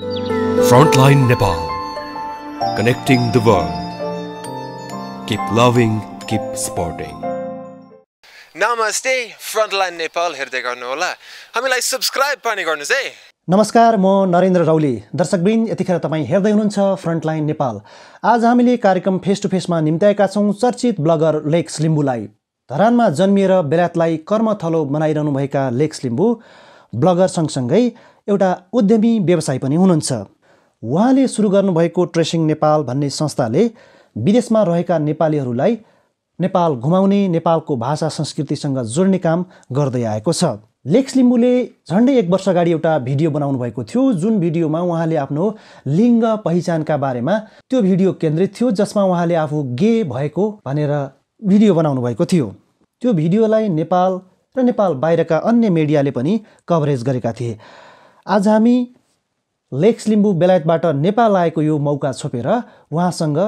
Frontline Nepal. Connecting the world. Keep loving, keep supporting. नमस्ते frontline Nepal हेर्दै गर्नुहोला हामीलाई सब्सक्राइब पनि गर्नुहोस् है नमस्कार म नरेन्द्र रौली दर्शकवृन्द यतिखेर तपाईँ हेर्दै हुनुहुन्छ फ्रन्टलाइन नेपाल आज हामीले कार्यक्रम फेस टु फेसमा निम्त्याएका छौँ चर्चित ब्लगर लेक्स लिम्बूलाई धरानमा जन्मिएर बेलायतलाई कर्मथलो बनाइरहनुभएका लेक्स लिम्बू ब्लगर सँगसँगै एउटा उद्यमी व्यवसायी पनि हुनुहुन्छ। उहाँले सुरु गर्नुभएको ट्रेसिङ नेपाल भन्ने संस्थाले विदेशमा रहेका नेपालीहरूलाई नेपाल घुमाउने नेपालको भाषा संस्कृतिसँग जोड्ने काम गर्दै आएको छ। लेक्स लिम्बूले झन्डै एक वर्ष अगाडि एउटा भिडियो बनाउनु भएको थियो। जुन भिडियोमा उहाँले आफ्नो लिङ्ग पहिचानका बारेमा त्यो भिडियो केन्द्रित थियो जसमा उहाँले आफू गे भएको भनेर भिडियो बनाउनु भएको थियो। त्यो भिडियोलाई नेपाल र नेपाल बाहिरका अन्य मिडियाले पनि कभरेज गरेका थिए। आज हामी लेक्स लिम्बू बेलायतबाट नेपाल आएको यो मौका छोपेर उहाँसँग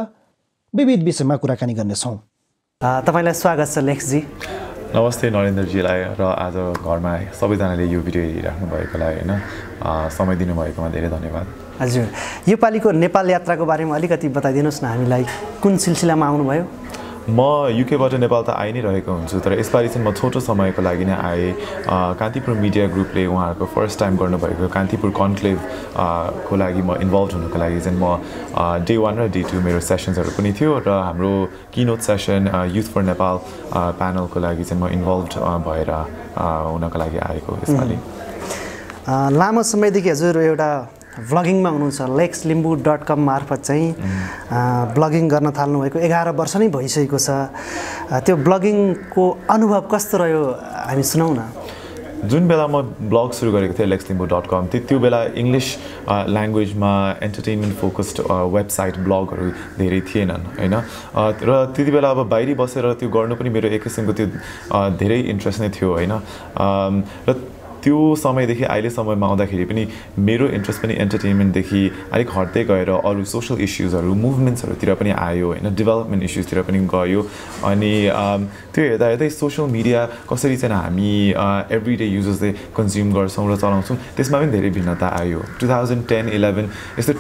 विविध विषयमा कुराकानी गर्नेछौँ। तपाईँलाई स्वागत छ लेक्सजी। नमस्ते नरेन्द्रजीलाई र आज घरमा सबैजनाले यो भिडियो हेरिराख्नु भएकोलाई होइन। समय दिनुभएकोमा धेरै धन्यवाद। हजुर। योपालिको नेपाल यात्राको बारेमा अलिकति बताइदिनुहोस् न हामीलाई। कुन सिलसिलामा आउनुभयो? म युकेबाट नेपाल त आइ नै रहेको हुन्छु तर यसपालि चाहिँ म छोटो समयको लागि नै आएँ। कान्तिपुर मिडिया ग्रुपले उहाँहरूको फर्स्ट टाइम गर्नुभएको कान्तिपुर कन्क्लेभ को लागि म इन्भल्भ हुनुको लागि चाहिँ म डे वान र डे टू मेरो सेसन्सहरू पनि थियो र हाम्रो keynote session youth for Nepal प्यानलको लागि चाहिँ म इन्भल्भ भएर हुनको लागि आएको यसपालि लामो समयदेखि हजुर एउटा भ्लगिङमा हुनुहुन्छ लेक्स लिम्बू डट कम मार्फत चाहिँ ब्लगिङ गर्न थाल्नुभएको एघार वर्ष नै भइसकेको छ। त्यो ब्लगिङको अनुभव कस्तो रह्यो? हामी सुनाउ न। जुन बेला म ब्लग सुरु गरेको थिएँ लेक्स लिम्बू डट कम त्यो बेला इङ्ग्लिस ल्याङ्ग्वेजमा इन्टरटेनमेन्ट फोकस्ड वेबसाइट ब्लगहरू धेरै थिएनन् होइन? र त्यति बेला अब बाहिरी बसेर त्यो गर्नु पनि मेरो एक किसिमको त्यो धेरै इन्ट्रेस्ट नै थियो होइन? र त्यो समयदेखि अहिलेसम्ममा आउँदाखेरि पनि मेरो इन्ट्रेस्ट पनि इन्टरटेनमेन्टदेखि अलिक हट्दै गएर अरू सोसल इस्युजहरू मुभमेन्ट्सहरूतिर पनि आयो होइन? डेभलपमेन्ट इस्युजतिर पनि गयो। अनि त्यो हेर्दा हेर्दै सोसियल मिडिया कसरी चाहिँ हामी एभ्री डे युजर्सले कन्ज्युम गर्छौँ र चलाउँछौँ त्यसमा पनि धेरै भिन्नता आयो। टु थाउजन्ड टेन इलेभेन यस्तो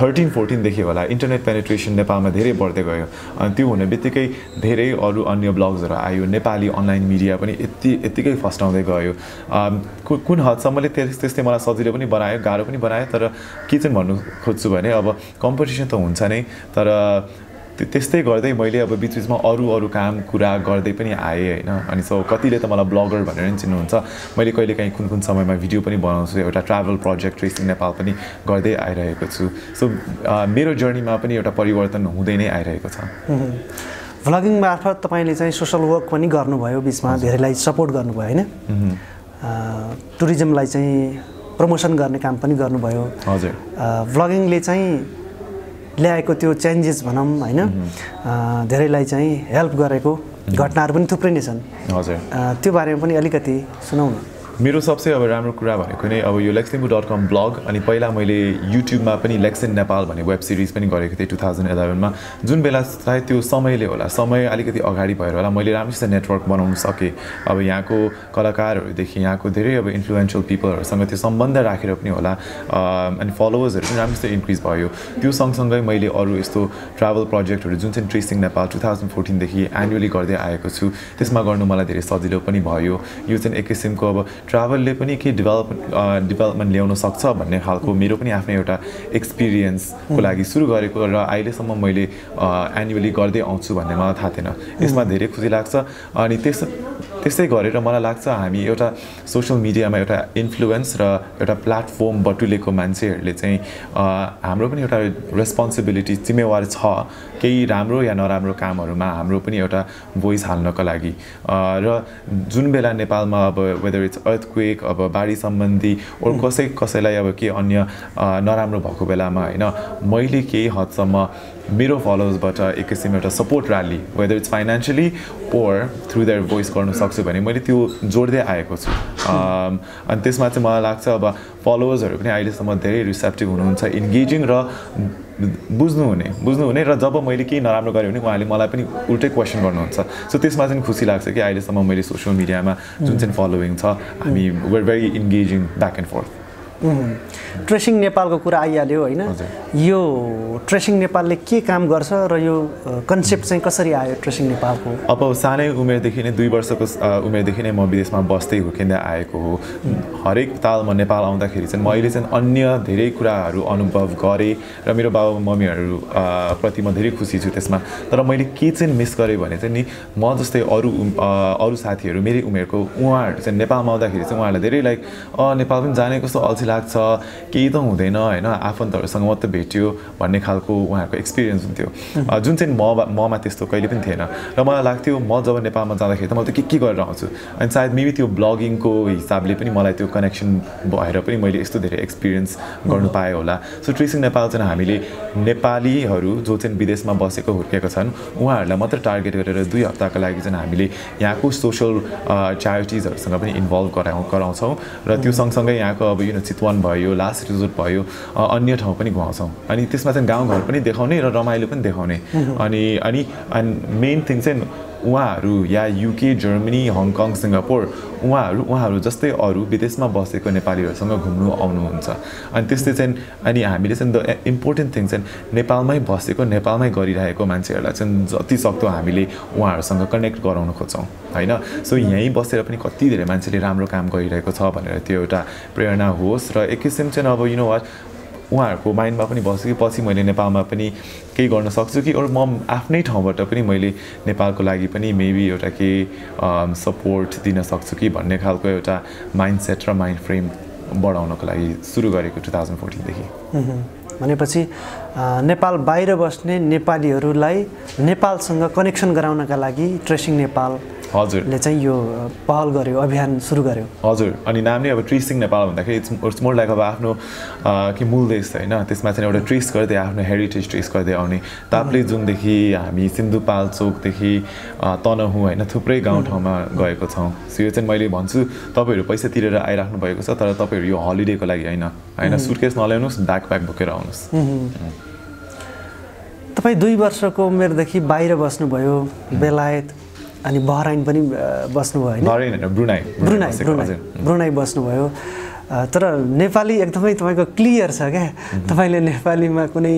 थर्टिन फोर्टिनदेखि होला। इन्टरनेट पेनिट्रेसन नेपालमा धेरै बढ्दै गयो। अनि त्यो हुने बित्तिकै धेरै अरू अन्य ब्लग्सहरू आयो। नेपाली अनलाइन मिडिया पनि यति यत्तिकै फस्टाउँदै गयो। कुन हदसम्मले त्यस्तै मलाई सजिलो पनि बनायो गाह्रो पनि बनायो तर के चाहिँ भन्नु खोज्छु भने अब कम्पिटिसन त हुन्छ नै तर त्यस्तै गर्दै मैले अब बिचबिचमा अरू अरू काम कुरा गर्दै पनि आएँ होइन। अनि सो कतिले त मलाई ब्लगर भनेर पनि चिन्नुहुन्छ। मैले कहिलेकाहीँ कुन कुन समयमा भिडियो पनि बनाउँछु एउटा ट्राभल प्रोजेक्ट रेसिङ नेपाल पनि गर्दै आइरहेको छु। सो मेरो जर्नीमा पनि एउटा परिवर्तन हुँदै नै आइरहेको छ। भ्लगिङ मार्फत तपाईँले चाहिँ सोसल वर्क पनि गर्नुभयो बिचमा धेरैलाई सपोर्ट गर्नुभयो होइन? टुरिज्मलाई चाहिँ प्रमोसन गर्ने काम पनि गर्नुभयो। हजुर। भ्लगिङले चाहिँ ल्याएको त्यो चेन्जेस भनौँ होइन? धेरैलाई चाहिँ हेल्प गरेको घटनाहरू पनि थुप्रै नै छन्। हजुर। त्यो बारेमा पनि अलिकति सुनाउ न। मेरो सबसे अब राम्रो कुरा भनेको नै अब यो लेक्सिम्बु डट कम ब्लग अनि पहिला मैले युट्युबमा पनि लेक्सन नेपाल भन्ने वेब सिरिज पनि गरेको थिएँ टु थाउजन्ड इलेभेनमा जुन बेला सायद त्यो समयले होला समय अलिकति अगाडि भएर होला मैले राम्रोसित नेटवर्क बनाउनु सकेँ। अब यहाँको कलाकारहरूदेखि यहाँको धेरै अब इन्फ्लुएन्सियल पिपलहरूसँग त्यो सम्बन्ध राखेर पनि होला अनि फलोवर्सहरू पनि राम्रोसित इन्क्रिज भयो। त्यो सँगसँगै मैले अरू यस्तो ट्राभल प्रोजेक्टहरू जुन चाहिँ ट्रेसिङ नेपाल टु थाउजन्ड फोर्टिनदेखि एनुअली गर्दै आएको छु त्यसमा गर्नु मलाई धेरै सजिलो पनि भयो। यो चाहिँ एक किसिमको अब ट्राभलले पनि के डेभलप डेभलपमेन्ट ल्याउन सक्छ भन्ने खालको मेरो पनि आफ्नो एउटा एक्सपिरियन्सको लागि सुरु गरेको र अहिलेसम्म मैले एनुअली गर्दै आउँछु भन्ने मलाई थाहा थिएन। यसमा धेरै खुसी लाग्छ। अनि त्यस त्यस्तै गरेर मलाई लाग्छ हामी एउटा सोसियल मिडियामा एउटा इन्फ्लुएन्स र एउटा प्लेटफर्म बटुलेको मान्छेहरूले चाहिँ हाम्रो पनि एउटा रेस्पोन्सिबिलिटी जिम्मेवार छ केही राम्रो या नराम्रो कामहरूमा हाम्रो पनि एउटा भोइस हाल्नको लागि। र जुन बेला नेपालमा अब वेदर इट्स अर्थक्वेक अब बाढी सम्बन्धी अरू कसै कसैलाई अब के अन्य नराम्रो भएको बेलामा होइन मैले केही हदसम्म मेरो फलोवर्सबाट एक किसिम एउटा support really whether it's financially or through their voice गर्नु सक्छु भने मैले त्यो जोड्दै आएको छु। अनि त्यसमा चाहिँ मलाई लाग्छ अब फलोवर्सहरू पनि अहिलेसम्म धेरै रिसेप्टिभ हुनुहुन्छ इन्गेजिङ र बुझ्नुहुने बुझ्नुहुने र जब मैले केही नराम्रो गरेँ भने उहाँले मलाई पनि उल्टै क्वेसन गर्नुहुन्छ। सो त्यसमा चाहिँ खुसी लाग्छ कि अहिलेसम्म मैले सोसियल मिडियामा जुन चाहिँ फलोइङ छ हामी we're very engaging back and forth tracing नेपालको कुरा आइहाल्यो होइन। यो ट्रेसिङ नेपालले के काम गर्छ र यो कन्सेप्ट चाहिँ कसरी आयो ट्रेसिङ नेपालको? अब सानै उमेरदेखि नै दुई वर्षको उमेरदेखि नै म विदेशमा बस्दै हुर्किँदै आएको हो। हरेक ताल म नेपाल आउँदाखेरि चाहिँ मैले चाहिँ अन्य धेरै कुराहरू अनुभव गरेँ र मेरो बाबा मम्मीहरू प्रति म धेरै खुसी छु त्यसमा। तर मैले के चाहिँ मिस गरेँ भने चाहिँ नि म जस्तै अरू अरू साथीहरू मेरै उमेरको उहाँहरू चाहिँ नेपालमा आउँदाखेरि चाहिँ उहाँहरूलाई धेरै लाइक अ नेपाल पनि जाने कस्तो अल्छी लाग्छ केही त हुँदैन होइन? आफन्तहरूसँग मात्रै भेट्यो भन्ने खालको उहाँहरूको एक्सपिरियन्स हुन्थ्यो। जुन चाहिँ म ममा त्यस्तो कहिले पनि थिएन। र मलाई लाग्थ्यो म जब नेपालमा जाँदाखेरि त म त के के गरेर आउँछु? अनि सायद मेबी त्यो ब्लगिङको हिसाबले पनि मलाई त्यो कनेक्सन भएर पनि मैले यस्तो धेरै एक्सपिरियन्स गर्नु पाएँ होला। सो ट्रेसिङ नेपाल चाहिँ हामीले नेपालीहरू जो चाहिँ विदेशमा बसेको हुर्केका छन् उहाँहरूलाई मात्र टार्गेट गरेर दुई हप्ताको लागि चाहिँ हामीले यहाँको सोसल च्यारिटिजहरूसँग पनि इन्भल्भ गराउँ गराउँछौँ। र त्यो सँगसँगै यहाँको अब यु नो चितवन भयो लास्ट रिजोर्ट भयो अन्य ठाउँ पनि घुमाउँछौँ। अनि त्यसमा चाहिँ गाउँघर पनि देखाउने र रमाइलो पनि देखाउने। अनि अनि अनि मेन थिङ चाहिँ उहाँहरू या UK Germany Hong Kong Singapore उहाँहरू उहाँहरू जस्तै अरू विदेशमा बसेको नेपालीहरूसँग घुम्नु आउनुहुन्छ। अनि त्यस्तै चाहिँ अनि हामीले चाहिँ द इम्पोर्टेन्ट थिङ चाहिँ नेपालमै बसेको नेपालमै गरिरहेको मान्छेहरूलाई चाहिँ जति सक्दो हामीले उहाँहरूसँग कनेक्ट गराउन खोज्छौँ होइन? सो यहीँ बसेर पनि कति धेरै मान्छेले राम्रो काम गरिरहेको छ भनेर त्यो एउटा प्रेरणा होस् र एक किसिम चाहिँ अब यु नो वाट उहाँहरूको माइन्डमा पनि बस्यो कि पछि मैले नेपालमा पनि केही गर्न सक्छु कि अरू म आफ्नै ठाउँबाट पनि मैले नेपालको लागि पनि मेबी एउटा केही सपोर्ट दिन सक्छु कि भन्ने खालको एउटा माइन्ड सेट र माइन्ड फ्रेम बढाउनको लागि सुरु गरेको टु थाउजन्ड फोर्टिनदेखि। भनेपछि नेपाल बाहिर बस्ने नेपालीहरूलाई नेपालसँग कनेक्सन गराउनका लागि ट्रेसिङ नेपालले हजुर। चाहिँ यो पहल गर्यो अभियान सुरु गर्यो। हजुर अनि नाम नै अब ट्रेसिङ नेपाल भन्दाखेरि इट्स इट्स मोर लाइक अब आफ्नो के मूल देश होइन त्यसमा चाहिँ एउटा ट्रेस गर्दै आफ्नो हेरिटेज ट्रेस गर्दै आउने। ताप्लेजुङदेखि हामी सिन्धुपाल्चोकदेखि तनहुँ होइन थुप्रै गाउँठाउँमा गएको छौँ। सो यो चाहिँ मैले भन्छु तपाईँहरू पैसा तिरेर आइराख्नु भएको छ तर तपाईँहरू यो हलिडेको लागि होइन होइन सुटकेस नल्याउनुहोस् ब्याक प्याक बोकेर आउनुहोस्। तपाईँ दुई वर्षको उमेरदेखि बाहिर बस्नुभयो बेलायत अनि बहराइन पनि बस्नुभयो होइन? ब्रुनाई। ब्रुनाई बसेको, ब्रुनाई। हजुर। ब्रुनाई बस्नुभयो। तर नेपाली एकदमै तपाईँको क्लियर छ क्या? तपाईँले नेपालीमा कुनै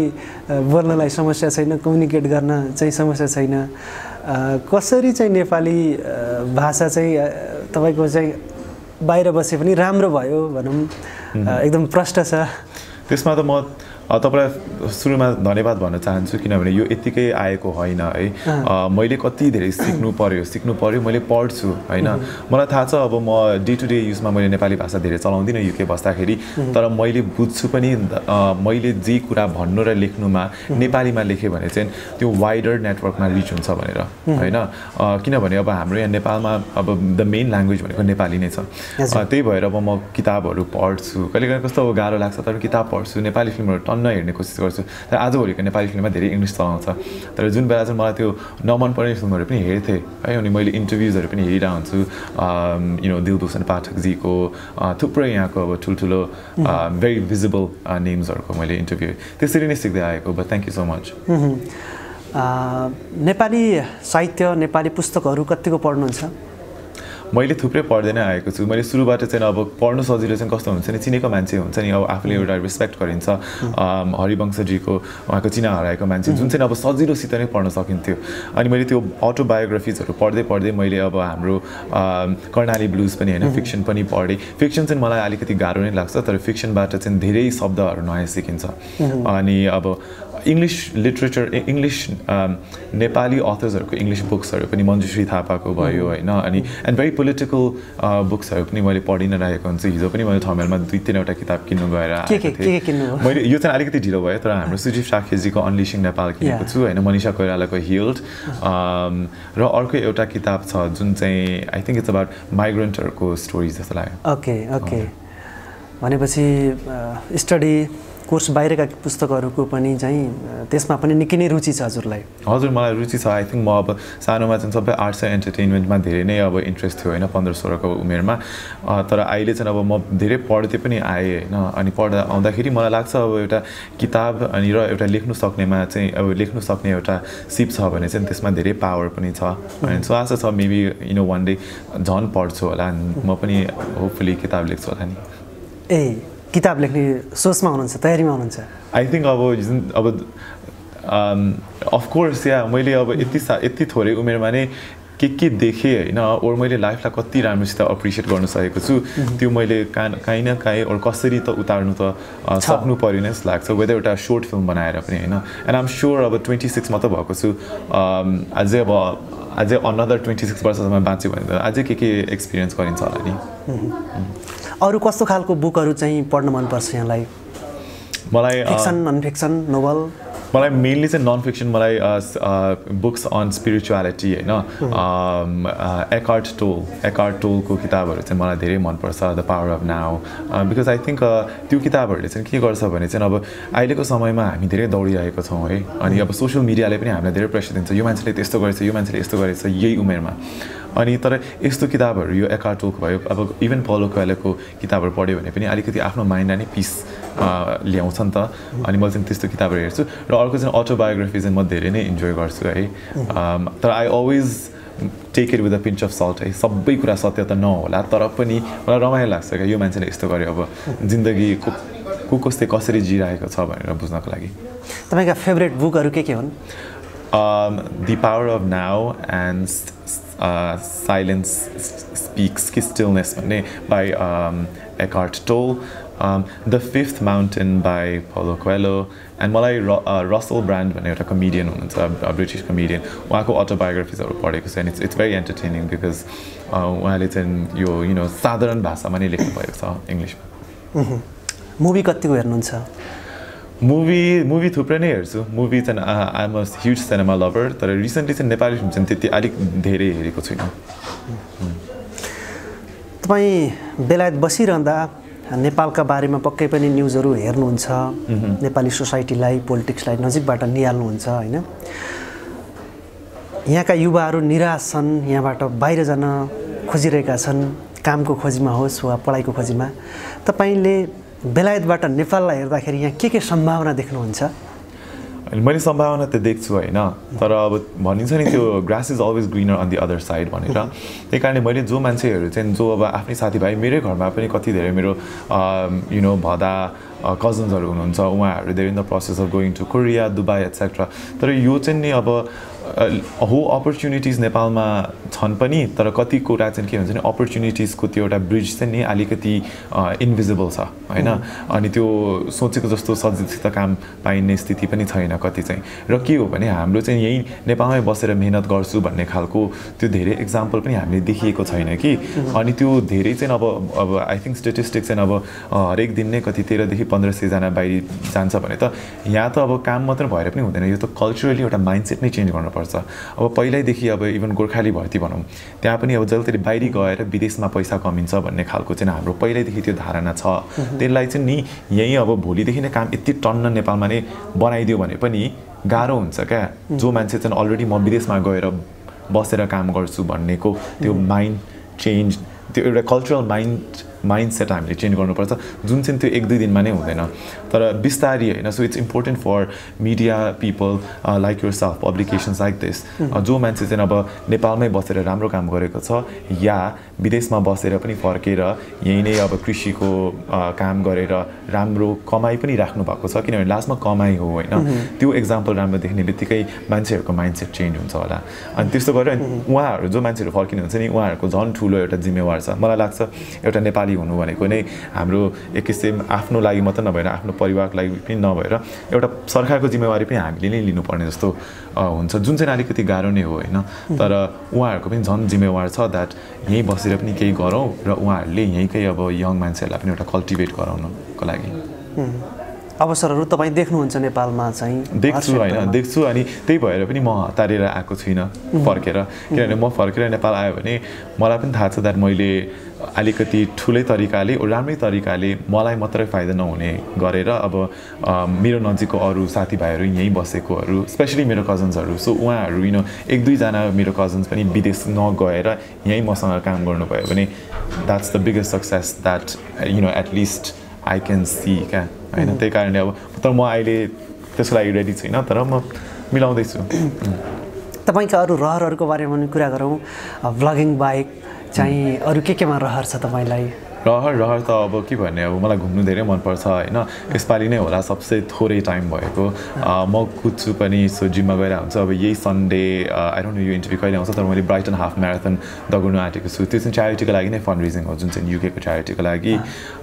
बोल्नलाई समस्या छैन कम्युनिकेट गर्न चाहिँ समस्या छैन। कसरी चाहिँ नेपाली भाषा चाहिँ तपाईँको चाहिँ बाहिर बसे पनि राम्रो भयो भनौँ। एकदम प्रष्ट छ। त्यसमा त म तपाईँलाई सुरुमा धन्यवाद भन्न चाहन्छु किनभने यो यत्तिकै आएको होइन है। मैले कति धेरै सिक्नु पर्यो सिक्नु पर्यो मैले पढ्छु होइन। मलाई थाहा छ अब म डे टु डे युजमा मैले नेपाली भाषा धेरै चलाउँदिनँ युके बस्दाखेरि। तर मैले बुझ्छु पनि मैले जे कुरा भन्नु र लेख्नुमा नेपालीमा लेखेँ भने चाहिँ त्यो वाइडर नेटवर्कमा रिच हुन्छ भनेर होइन। किनभने अब हाम्रो यहाँ नेपालमा अब द मेन ल्याङ्ग्वेज भनेको नेपाली नै छ। त्यही भएर अब म किताबहरू पढ्छु। कहिले कहिले कस्तो अब गाह्रो लाग्छ तर किताब पढ्छु। नेपाली फिल्महरू टन्न हेर्ने कोसिस गर्छु। तर आजभोलिको नेपाली फिल्ममा धेरै इङ्ग्लिस चलाउँछ तर जुन बेला चाहिँ मलाई त्यो नमन पर्ने फिल्महरू पनि हेर्थेँ है अनि मैले इन्टरभ्युजहरू पनि हेरिरहेको हुन्छु यु नो दिलभूषण पाठकजीको थुप्रै यहाँको अब ठुल्ठुलो भेरी भिजिबल नेम्सहरूको मैले इन्टरभ्यू त्यसरी नै सिक्दै आएको but thank you so much Nepali साहित्य नेपाली पुस्तकहरू कतिको पढ्नुहुन्छ? मैले थुप्रै पढ्दै नै आएको छु। मैले सुरुबाट चाहिँ अब पढ्नु सजिलो चाहिँ कस्तो हुन्छ नि चिनेको मान्छे हुन्छ नि। अब आफूले एउटा रेस्पेक्ट गरिन्छ हरिवंशजीको उहाँको चिना हराएको मान्छे जुन चाहिँ अब सजिलोसित नै पढ्न सकिन्थ्यो। अनि मैले त्यो अटोबायोग्राफिजहरू पढ्दै पढ्दै मैले अब हाम्रो कर्णाली ब्लुज पनि होइन फिक्सन पनि पढेँ। फिक्सन चाहिँ मलाई अलिकति गाह्रो नै लाग्छ तर फिक्सनबाट चाहिँ धेरै शब्दहरू नयाँ सिकिन्छ अनि अब इङ्ग्लिस लिटरेचर इङ्ग्लिस नेपाली अथर्सहरूको इङ्ग्लिस बुक्सहरू पनि मञ्जुश्री थापाको भयो होइन? अनि एन्ड भेरी पोलिटिकल बुक्सहरू पनि मैले पढि नै रहेको हुन्छु। हिजो पनि मैले ठमेलमा दुई तिनवटा किताब किन्नु गएर आएको? मैले यो चाहिँ अलिकति ढिलो भयो तर हाम्रो सुजीव साखेजीको अनलिसिङ नेपाल किनेको. छु होइन? मनिषा कोइरालाको हिल्ड र अर्को एउटा किताब छ जुन चाहिँ आई थिङ्क इट्स अबाउट माइग्रेन्टहरूको स्टोरी जस्तो लाग्यो। ओके ओके भनेपछि स्टडी कोर्स बाहिरका पुस्तकहरूको पनि चाहिँ त्यसमा पनि निकै नै रुचि छ हजुरलाई। हजुर मलाई रुचि छ। आई थिङ्क म अब सानोमा चाहिँ सबै आर्ट्स र इन्टरटेनमेन्टमा धेरै नै अब इन्ट्रेस्ट थियो होइन पन्ध्र सोह्रको उमेरमा। तर अहिले चाहिँ अब म धेरै पढ्दै पनि आएँ होइन अनि पढ्दा आउँदाखेरि मलाई लाग्छ अब एउटा किताब अनि र एउटा लेख्नु सक्नेमा चाहिँ अब लेख्नु सक्ने एउटा सिप छ भने चाहिँ त्यसमा धेरै पावर पनि छ। अनि सो आशा छ maybe you know one day झन् पढ्छु होला। म पनि होपफुली किताब लेख्छु होला नि। ए किताब लेख्ने सोचमा हुनुहुन्छ तयारीमा हुनुहुन्छ? आई थिङ्क अब जुन अब अफकोर्स या मैले अब यति सा यति थोरै उमेरमा नै के के देखेँ होइन? ओर मैले लाइफलाई कति राम्रोसित एप्रिसिएट गर्न सकेको छु त्यो मैले कहाँ काहीँ न काहीँ ओर कसरी त उतार्नु त सक्नु पऱ्यो नै जस्तो लाग्छ वेदर एउटा सोर्ट फिल्म बनाएर पनि होइन? एन्ड आम स्योर अब ट्वेन्टी सिक्समा त भएको छु अम, अझै अब अझै अनदर ट्वेन्टी सिक्स वर्षसम्म बाँच्यो भने त अझै के के एक्सपिरियन्स गरिन्छ होला नि? अरू कस्तो खालको बुकहरू चाहिँ पढ्न मनपर्छ यहाँलाई? मलाई फिक्सन नन फिक्सन नोभल मलाई मेनली चाहिँ नन फिक्सन मलाई बुक्स अन स्पिरिचुअलिटी होइन? एकार्ट टोल एकार्ट टोलको किताबहरू चाहिँ मलाई धेरै मनपर्छ the power of now because I think त्यो किताबहरूले चाहिँ के गर्छ भने चाहिँ अब अहिलेको समयमा हामी धेरै दौडिरहेको छौँ है? अनि अब सोसियल मिडियाले पनि हामीलाई धेरै प्रेसर दिन्छ। यो मान्छेले त्यस्तो गरेछ यो मान्छेले यस्तो गरेछ यही उमेरमा। अनि तर यस्तो किताबहरू यो एकार्ट टोलको भयो अब इभन पलो कोएलोको किताबहरू पढ्यो भने पनि अलिकति आफ्नो माइन्डलाई नै पिस ल्याउँछ नि त। अनि मैले चाहिँ त्यस्तो किताबहरू हेर्छु र अर्को चाहिँ अटोबायोग्राफी चाहिँ म धेरै नै इन्जोय गर्छु है। तर I always take it with a pinch of salt है। सबै कुरा सत्य त नहोला तर पनि मलाई रमाइलो लाग्छ क्या। यो मान्छेले यस्तो गर्यो अब। जिन्दगी को को कसले कसरी जिरहेको छ भनेर बुझ्नको लागि। तपाईँका फेभरेट बुकहरू के के हुन्? um, The Power of Now Silence Speaks, कि Stillness भन्ने Eckhart Tolle. Um, the Fifth Mountain by Paulo Coelho. And मलाई र रसल ब्रान्ड भन्ने एउटा कमेडियन हुनुहुन्छ ब्रिटिस कमेडियन उहाँको अटोबायोग्राफिजहरू पढेको छ and it's it's very entertaining because उहाँले चाहिँ यो यु नो साधारण भाषामा नै लेख्नु भएको छ इङ्ग्लिसमा। मुभी कतिको हेर्नुहुन्छ? मुभी मुभी थुप्रै नै हेर्छु. मुभी चाहिँ I'm a huge cinema lover तर रिसेन्टली चाहिँ नेपाली फिल्म चाहिँ त्यति अलिक धेरै हेरेको छुइनँ। तपाईँ बेलायत बसिरहँदा नेपालका बारेमा पक्कै पनि न्युजहरू हेर्नुहुन्छ। नेपाली सोसाइटीलाई पोलिटिक्सलाई नजिकबाट निहाल्नुहुन्छ होइन? यहाँका युवाहरू निराश छन् यहाँबाट बाहिर जान खोजिरहेका छन्। कामको खोजीमा होस् वा पढाइको खोजीमा। तपाईँले बेलायतबाट नेपाललाई हेर्दाखेरि यहाँ के के सम्भावना देख्नुहुन्छ? मैले सम्भावना त देख्छु होइन तर अब भनिन्छ नि त्यो grass is always greener on the other side भनेर। त्यही कारणले मैले जो मान्छेहरू चाहिँ जो अब आफ्नै साथीभाइ मेरै घरमा पनि कति धेरै मेरो यु नो भदा कजन्सहरू हुनुहुन्छ उहाँहरू धेरै in the process of going to Korea Dubai etcetera तर यो चाहिँ नि अब हो अपर्च्युनिटिज नेपालमा छन् पनि तर कति कुरा चाहिँ के भन्छ नि अपर्च्युनिटिजको त्यो एउटा ब्रिज चाहिँ नि अलिकति इन्भिजिबल छ होइन? अनि त्यो सोचेको जस्तो सजिलोसित काम पाइने स्थिति पनि छैन कति चाहिँ। र के हो भने हाम्रो चाहिँ यहीँ नेपालमै बसेर मेहनत गर्छु भन्ने खालको त्यो धेरै इक्जाम्पल पनि हामीले देखिएको छैन कि। अनि त्यो धेरै चाहिँ अब अब आई थिङ्क स्टेटिस्टिक्स चाहिँ अब हरेक दिन नै कति तेह्रदेखि पन्ध्र सयजना बाहिर जान्छ भने त यहाँ त अब काम मात्र भएर पनि हुँदैन। यो त कल्चरली एउटा माइन्डसेट नै चेन्ज गर्नुपर्छ अब पहिल्यैदेखि अब इभन गोर्खाली भर्ती भनौँ त्यहाँ पनि अब जसरी बाहिरी गएर विदेशमा पैसा कमिन्छ भन्ने खालको चाहिँ हाम्रो पहिल्यैदेखि त्यो धारणा छ। त्यसलाई चाहिँ नि यहीँ अब भोलिदेखि नै काम यति टन्न नेपालमा नै बनाइदियो भने पनि गाह्रो हुन्छ क्या। जो मान्छे चाहिँ अलरेडी म विदेशमा गएर बसेर काम गर्छु भन्नेको त्यो माइन्ड चेन्ज त्यो एउटा कल्चरल माइन्ड माइन्ड सेट हामीले चेन्ज गर्नुपर्छ। जुन चाहिँ त्यो एक दुई दिनमा नै हुँदैन। तर बिस्तारी होइन so it's important for media people like your self publications like this जो मान्छे चाहिँ अब नेपालमै बसेर राम्रो काम गरेको छ या विदेशमा बसेर पनि फर्केर यहीँ नै अब कृषिको काम गरेर राम्रो कमाइ पनि राख्नु भएको छ। किनभने लास्टमा कमाइ हो होइन? त्यो इक्जाम्पल राम्रो देख्ने बित्तिकै मान्छेहरूको माइन्डसेट चेन्ज हुन्छ होला। अनि त्यस्तो गरेर उहाँहरू जो मान्छेहरू फर्किनुहुन्छ नि उहाँहरूको झन् ठुलो एउटा जिम्मेवार छ। मलाई लाग्छ एउटा नेपाली हुनु भनेको नै हाम्रो एक किसिम आफ्नो लागि मात्र नभएर आफ्नो परिवारको लागि पनि नभएर एउटा सरकारको जिम्मेवारी पनि हामीले नै लिनुपर्ने जस्तो हुन्छ। जुन चाहिँ अलिकति गाह्रो नै हो होइन? तर उहाँहरूको पनि झन् जिम्मेवार छ द्याट यहीँ बसेर पनि केही गरौँ र उहाँहरूले यहीँकै अब यङ मान्छेहरूलाई पनि एउटा कल्टिभेट गराउनको लागि। अवसरहरू तपाईँ देख्नुहुन्छ नेपालमा चाहिँ देख्छु होइन। देख्छु अनि त्यही भएर पनि म हतारेर आएको छुइनँ फर्केर। किनभने म फर्केर नेपाल आयो भने मलाई पनि थाहा छ द्याट मैले अलिकति ठुलै तरिकाले राम्रै तरिकाले मलाई मात्रै फाइदा नहुने गरेर अब मेरो नजिकको अरू साथीभाइहरू यहीँ बसेकोहरू स्पेसली मेरो कजन्सहरू सो उहाँहरू यु नो एक दुईजना मेरो कजन्स पनि विदेश नगएर यहीँ मसँग काम गर्नुभयो भने that's the biggest success that you know at least I can see क्या? होइन त्यही कारणले अब तर म अहिले त्यसको लागि रेडी छैन तर म मिलाउँदैछु। तपाईँका अरू रहरहरूको बारेमा पनि कुरा गरौँ? भ्लगिङ बाहेक चाहिँ अरू के केमा रहर छ तपाईँलाई? रहर रहर त अब के भन्ने अब मलाई घुम्नु धेरै मनपर्छ होइन? यसपालि नै होला सबसे थोरै टाइम भएको। म कुद्छु पनि सो जिममा गएर हुन्छ। अब यही सन्डे आई डोन्ट नो यो इन्टरभ्यू कहिले आउँछ तर मैले ब्राइटन हाफ म्याराथन दगुर्नु आँटेको छु। त्यो चाहिँ च्यारिटीको लागि नै फन्ड रेजिङ हो जुन चाहिँ युकेको च्यारिटीको लागि।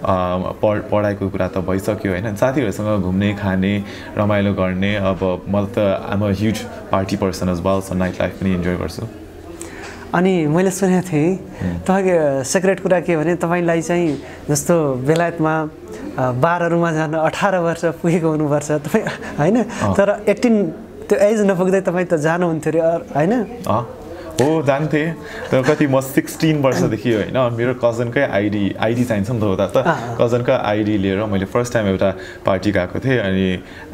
पढ पढाइको कुरा त भइसक्यो होइन? साथीहरूसँग घुम्ने खाने रमाइलो गर्ने अब म त I'm a huge party person as well so night life पनि इन्जोय गर्छु। अनि मैले सुनेको थिएँ तपाईँको सेक्रेट कुरा के भने तपाईँलाई चाहिँ जस्तो बेलायतमा बाह्रहरूमा जान अठार वर्ष पुगेको हुनुपर्छ। तपाईँ होइन? तर एट्टिन त्यो एज नपुग्दै तपाईँ त जानुहुन्थ्यो अरे होइन? हो जान्थेँ। तर कति म सिक्सटिन वर्षदेखि होइन मेरो कजनकै आइडी आइडी चाहिन्छ नि त उता त। कजनकै आइडी लिएर मैले फर्स्ट टाइम एउटा पार्टी गएको थिएँ अनि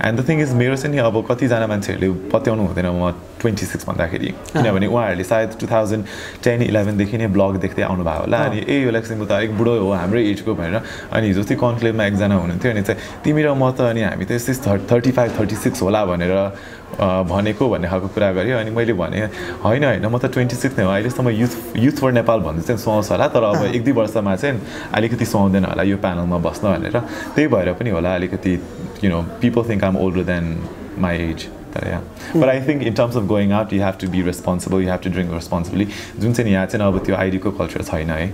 एन्ड द थिङ इज मेरो चाहिँ नि अब कतिजना मान्छेहरूले पत्याउनु हुँदैन म ट्वेन्टी सिक्स भन्दाखेरि किनभने उहाँहरूले सायद टु थाउजन्ड टेन इलेभेनदेखि नै ब्लग देख्दै आउनुभयो होला। अनि ए यो लेक्सिङ त अलिक बुढो हो हाम्रै एजको भनेर अनि हिजो चाहिँ कन्क्लेभमा एकजना हुनुहुन्थ्यो अनि चाहिँ तिमी र म त अनि हामी त यस्तै थर्टी फाइभ थर्टी सिक्स होला भनेर भनेको भन्ने खालको कुरा गरेँ अनि मैले भने होइन होइन म त ट्वेन्टी सिक्स नै हो अहिलेसम्म युथ युथ फर नेपाल भन्दा चाहिँ सुहाउँछ होला तर अब एक दुई वर्षमा चाहिँ अलिकति सुहाउँदैन होला यो प्यानलमा बस्न भनेर। त्यही भएर पनि होला अलिकति you know people think I'm older than my age तर yeah. But I think in terms of going out you have to be responsible you have to drink responsibly जुन चाहिँ यहाँ चाहिँ अब त्यो आइडीको कल्चर छैन है।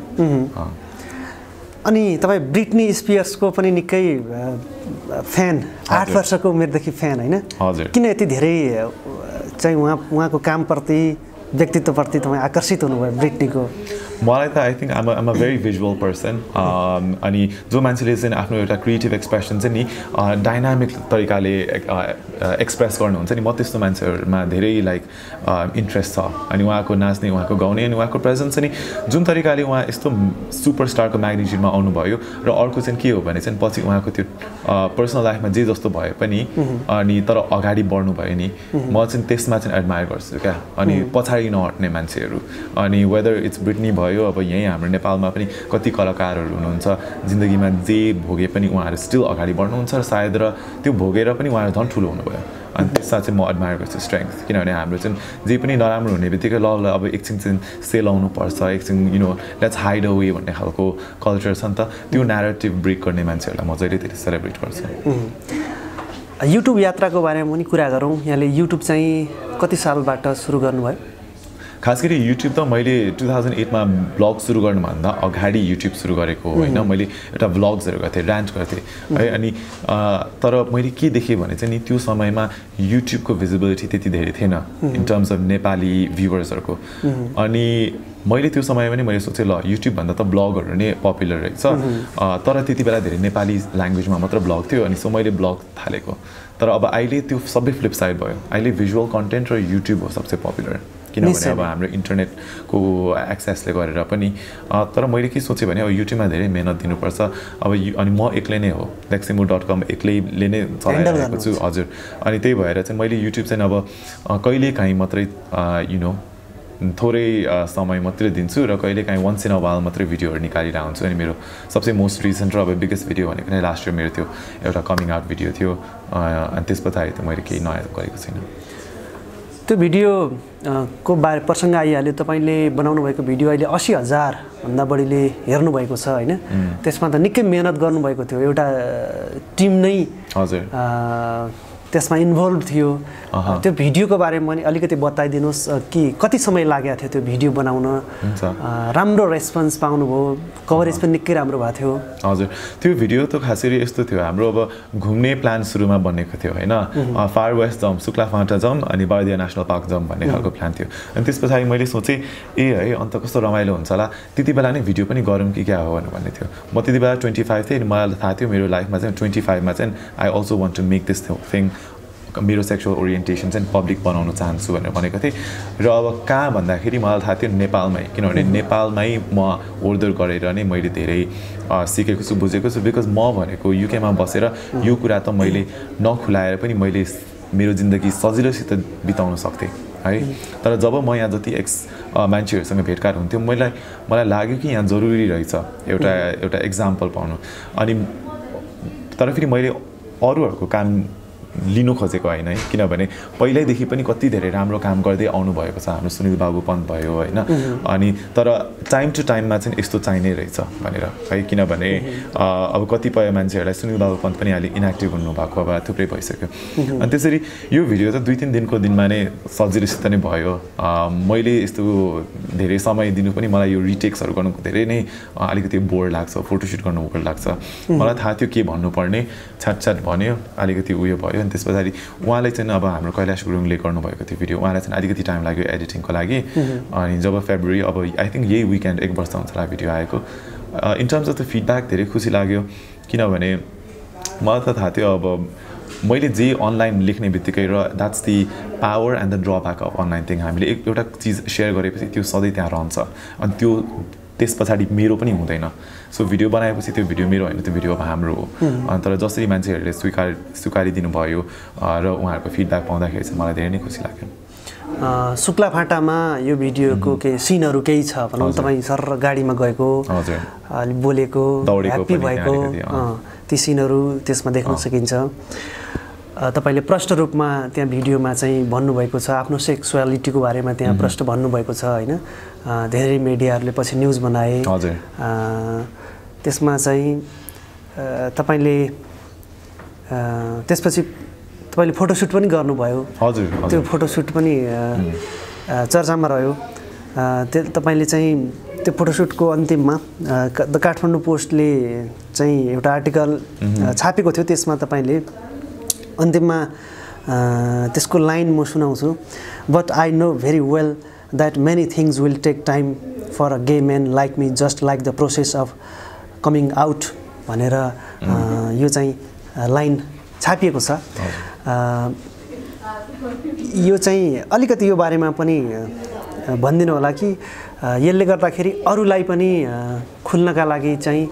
अनि तपाईँ ब्रिटनी स्पियर्सको पनि निकै फ्यान आठ। वर्षको उमेरदेखि फ्यान होइन। किन यति धेरै चाहिँ उहाँ उहाँको कामप्रति व्यक्तित्वप्रति तपाईँ आकर्षित हुनुभयो ब्रिटनीको मलाई त I think I'm I'm a very visual person अनि जो मान्छेले चाहिँ आफ्नो एउटा क्रिएटिभ एक्सप्रेसन चाहिँ नि डाइनामिक तरिकाले एक्सप्रेस गर्नुहुन्छ नि म त्यस्तो मान्छेहरूमा धेरै लाइक इन्ट्रेस्ट छ। अनि उहाँको नाच्ने उहाँको गाउने अनि उहाँको प्रेजेन्स चाहिँ जुन तरिकाले उहाँ यस्तो सुपरस्टारको म्याग्निट्युडमा आउनुभयो र अर्को चाहिँ के हो भने चाहिँ पछि उहाँको त्यो पर्सनल लाइफमा जे जस्तो भए पनि अनि तर अगाडि बढ्नु भयो नि म चाहिँ त्यसमा चाहिँ एडमायर गर्छु क्या। अनि पछाडि नहट्ने मान्छेहरू। अनि वेदर इट्स ब्रिटनी भयो अब यहीँ हाम्रो नेपालमा पनि कति कलाकारहरू हुनुहुन्छ। जिन्दगीमा जे भोगे पनि उहाँहरू स्टिल अगाडि बढ्नुहुन्छ र सायद र त्यो भोगेर पनि उहाँहरू झन् ठुलो हुनुभयो। अनि त्यसमा चाहिँ म एडमायर गर्छु स्ट्रेङ्थ किनभने हाम्रो चाहिँ जे पनि नराम्रो हुने बित्तिकै ल अब एकछिन चाहिँ सेलाउनु पर्छ एकछिन you know let's hide away भन्ने खालको कल्चर छ नि त त्यो नेरेटिभ ब्रेक गर्ने मान्छेहरूलाई म जहिले त्यसरी सेलिब्रेट गर्छु। युट्युब यात्राको बारेमा पनि कुरा गरौँ। यहाँले युट्युब चाहिँ कति सालबाट सुरु गर्नुभयो? खास गरी युट्युब त मैले टु थाउजन्ड एटमा ब्लग सुरु गर्नुभन्दा अगाडि युट्युब सुरु गरेको हो। होइन। मैले एउटा भ्लग्सहरू गर्थेँ डान्स गर्थेँ। है। अनि तर मैले के देखेँ भने चाहिँ नि त्यो समयमा युट्युबको भिजिबिलिटी त्यति धेरै थिएन इन टर्म्स अफ नेपाली भ्युवर्सहरूको अनि मैले त्यो समयमा पनि मैले सोचेँ ल युट्युबभन्दा त ब्लगहरू नै पपुलर रहेछ। तर त्यति बेला धेरै नेपाली ल्याङ्ग्वेजमा मात्र ब्लग थियो अनि सो मैले ब्लग थालेको। तर अब अहिले त्यो सबै फ्लिप साइड भयो। अहिले भिजुअल कन्टेन्ट र युट्युब हो सबसे पपुलर किनभने अब हाम्रो इन्टरनेटको एक्सेसले गरेर पनि तर मैले के सोचेँ भने अब युट्युबमा धेरै मेहनत दिनुपर्छ। अब अनि म एक्लै नै हो। लेक्सिमो डट कम एक्लैले नै चलाइरहेको छु हजुर। अनि त्यही भएर चाहिँ मैले युट्युब चाहिँ अब कहिलेकाहीँ मात्रै यु नो थोरै समय मात्रै दिन्छु र कहिलेकाहीँ वन्स इन अ वाल मात्रै भिडियोहरू निकालिरहेको हुन्छु। अनि मेरो सबसे मोस्ट रिसेन्ट र अब बिगेस्ट भिडियो भनेको नै लास्ट इयर मेरो त्यो एउटा कमिङ आउट भिडियो थियो। अनि त्यस पछाडि त मैले केही नयाँ गरेको छैन। त्यो भिडियो को बारे प्रसङ्ग आइहाल्यो तपाईँले बनाउनु भएको भिडियो अहिले असी हजारभन्दा बढीले हेर्नुभएको छ होइन? त्यसमा त निकै मेहनत गर्नुभएको थियो एउटा टिम नै हजुर। त्यसमा इन्भल्भ थियो। त्यो भिडियोको बारेमा पनि अलिकति बताइदिनुहोस् कि कति समय लागेको थियो त्यो भिडियो बनाउन? राम्रो रेस्पोन्स पाउनुभयो कभरेज पनि निकै राम्रो भएको थियो। हजुर। त्यो भिडियो त खास गरी यस्तो थियो हाम्रो अब घुम्ने प्लान सुरुमा बनेको थियो होइन? फार वेस्ट जाउँ शुक्ला फाँटा जाउँ अनि बर्दिया नेसनल पार्क जाउँ भन्ने खालको प्लान थियो। अनि त्यस पछाडि मैले सोचेँ ए है अन्त कस्तो रमाइलो हुन्छ होला। त्यति बेला नै भिडियो पनि गरौँ कि क्या हो? भनेर भन्ने थियो। म त्यति बेला ट्वेन्टी फाइभ थिएँ अनि मलाई थाहा थियो मेरो लाइफमा चाहिँ ट्वेन्टी फाइभमा चाहिँ I also want to make this thing मेरो सेक्सुअल ओरिएन्टेसन चाहिँ पब्लिक बनाउन चाहन्छु भनेर भनेको थिएँ। र अब कहाँ भन्दाखेरि मलाई थाहा थियो नेपालमै किनभने नेपालमै म ओर्दर गरेर नै मैले धेरै सिकेको छु बुझेको छु बिकज म भनेको युकेमा बसेर यो कुरा त मैले नखुलाएर पनि मैले मेरो जिन्दगी सजिलोसित बिताउन सक्थेँ है। तर जब म यहाँ जति एक्स मान्छेहरूसँग भेटघाट हुन्थ्यो मलाई मलाई लाग्यो कि यहाँ जरुरी रहेछ एउटा एउटा इक्जाम्पल पाउनु। अनि तर फेरि मैले अरूहरूको काम लिनु खोजेको होइन है। किनभने पहिल्यैदेखि पनि कति धेरै राम्रो काम गर्दै आउनुभएको छ। हाम्रो सुनिल बाबु पन्त भयो होइन? अनि तर टाइम टु टाइममा चाहिँ यस्तो चाहिने रहेछ भनेर है। किनभने अब कतिपय मान्छेहरूलाई सुनिल बाबु पन्त पनि अहिले इनएक्टिभ हुनुभएको अब थुप्रै भइसक्यो। अनि त्यसरी यो भिडियो त दुई तिन दिनको दिनमा नै सजिलोसित नै भयो। मैले यस्तो धेरै समय दिनु पनि मलाई यो रिटेक्सहरू गर्नु धेरै नै अलिकति बोर लाग्छ फोटोसुट गर्नु बोर लाग्छ। मलाई थाहा थियो के भन्नुपर्ने। छ्याट भन्यो अलिकति उयो भयो। अनि त्यस पछाडि उहाँले चाहिँ अब हाम्रो कैलाश गुरुङले गर्नुभएको थियो भिडियो उहाँलाई चाहिँ अलिकति टाइम लाग्यो एडिटिङको लागि। अनि जब फेब्रुअरी अब आई थिङ्क यही विकेन्ड एक वर्ष हुन्छ होला भिडियो आएको। In terms of the feedback धेरै खुसी लाग्यो। किनभने मलाई त थाहा थियो अब मैले जे अनलाइन लेख्ने बित्तिकै र that's the power and the drawback of online thing हामीले एक एउटा चिज सेयर गरेपछि त्यो सधैँ त्यहाँ रहन्छ। अनि त्यो त्यस पछाडि मेरो पनि हुँदैन। सो भिडियो बनाएपछि त्यो भिडियो मेरो होइन त्यो भिडियो अब हाम्रो हो। अनि तर जसरी मान्छेहरूले स्वीकार स्वीकारिदिनु भयो र उहाँहरूको फिडब्याक पाउँदाखेरि चाहिँ मलाई धेरै नै खुसी लाग्यो। शुक्ला फाटामा यो भिडियोको केही सिनहरू केही छ भनौँ तपाईँ सर गाडीमा गएको बोलेको ह्याप्पी भएको ती सिनहरू त्यसमा देख्न सकिन्छ। तपाईँले प्रष्ट रूपमा त्यहाँ भिडियोमा चाहिँ भन्नुभएको छ आफ्नो सेक्सुअलिटीको बारेमा त्यहाँ प्रष्ट भन्नुभएको छ होइन? धेरै मिडियाहरूले पछि न्युज बनाए। त्यसमा चाहिँ तपाईँले त्यसपछि तपाईँले फोटोसुट पनि गर्नुभयो। हजुर त्यो फोटोसुट पनि चर्चामा रह्यो। त्यो तपाईँले चाहिँ त्यो फोटोसुटको अन्तिममा द काठमाडौँ पोस्टले चाहिँ एउटा आर्टिकल छापेको थियो त्यसमा तपाईँले अन्तिममा त्यसको लाइन म सुनाउँछु। But I know very well that many things will take time for a gay man like me just like the process of coming out भनेर यो चाहिँ लाइन छापिएको छ। यो चाहिँ अलिकति यो बारेमा पनि भनिदिनु होला कि यसले गर्दाखेरि अरूलाई पनि खुल्नका लागि चाहिँ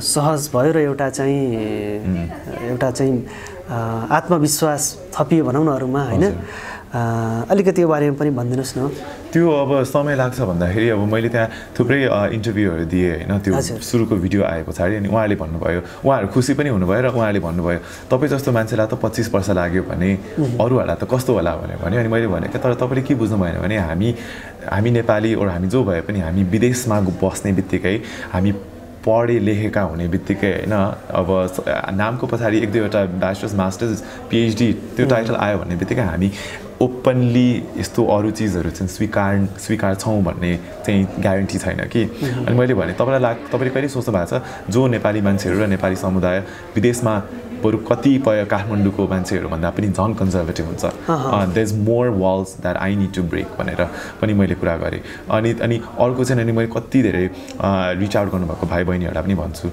सहज भयो र एउटा चाहिँ एउटा चाहिँ आत्मविश्वास थपियो भनौँ न अरूमा होइन? अलिकति यो बारेमा पनि भनिदिनुहोस् न। त्यो अब समय लाग्छ भन्दाखेरि अब मैले त्यहाँ थुप्रै इन्टरभ्यूहरू दिएँ होइन? त्यो। सुरुको भिडियो आए पछाडि अनि उहाँले भन्नुभयो उहाँहरू खुसी पनि हुनुभयो र उहाँले भन्नुभयो तपाईँ जस्तो मान्छेलाई त पच्चिस वर्ष लाग्यो भने अरूहरूलाई त कस्तो होला भनेर भन्यो। अनि मैले भनेको तर तपाईँले के बुझ्नु भएन भने हामी हामी नेपाली ओर हामी जो भए पनि हामी विदेशमा बस्ने बित्तिकै हामी पढे लेखेका हुने बित्तिकै होइन अब नामको पछाडि एक दुईवटा ब्याचलर्स मास्टर्स पिएचडी त्यो टाइटल आयो भन्ने बित्तिकै हामी ओपनली यस्तो अरू चिजहरू चाहिँ स्वीकार स्वीकार्छौँ भन्ने चाहिँ ग्यारेन्टी छैन कि। अनि मैले भने तपाईँलाई लाग तपाईँले कहिले सोच्नु भएको छ जो नेपाली मान्छेहरू र नेपाली समुदाय विदेशमा बरु कतिपय काठमाडौँको मान्छेहरूभन्दा पनि झन् कन्जर्भेटिभ हुन्छ। There is more walls that I need to break भनेर पनि मैले कुरा गरेँ। अनि अनि अर्को चाहिँ अनि मैले कति धेरै रिच आउट गर्नुभएको भाइ बहिनीहरूलाई पनि भन्छु।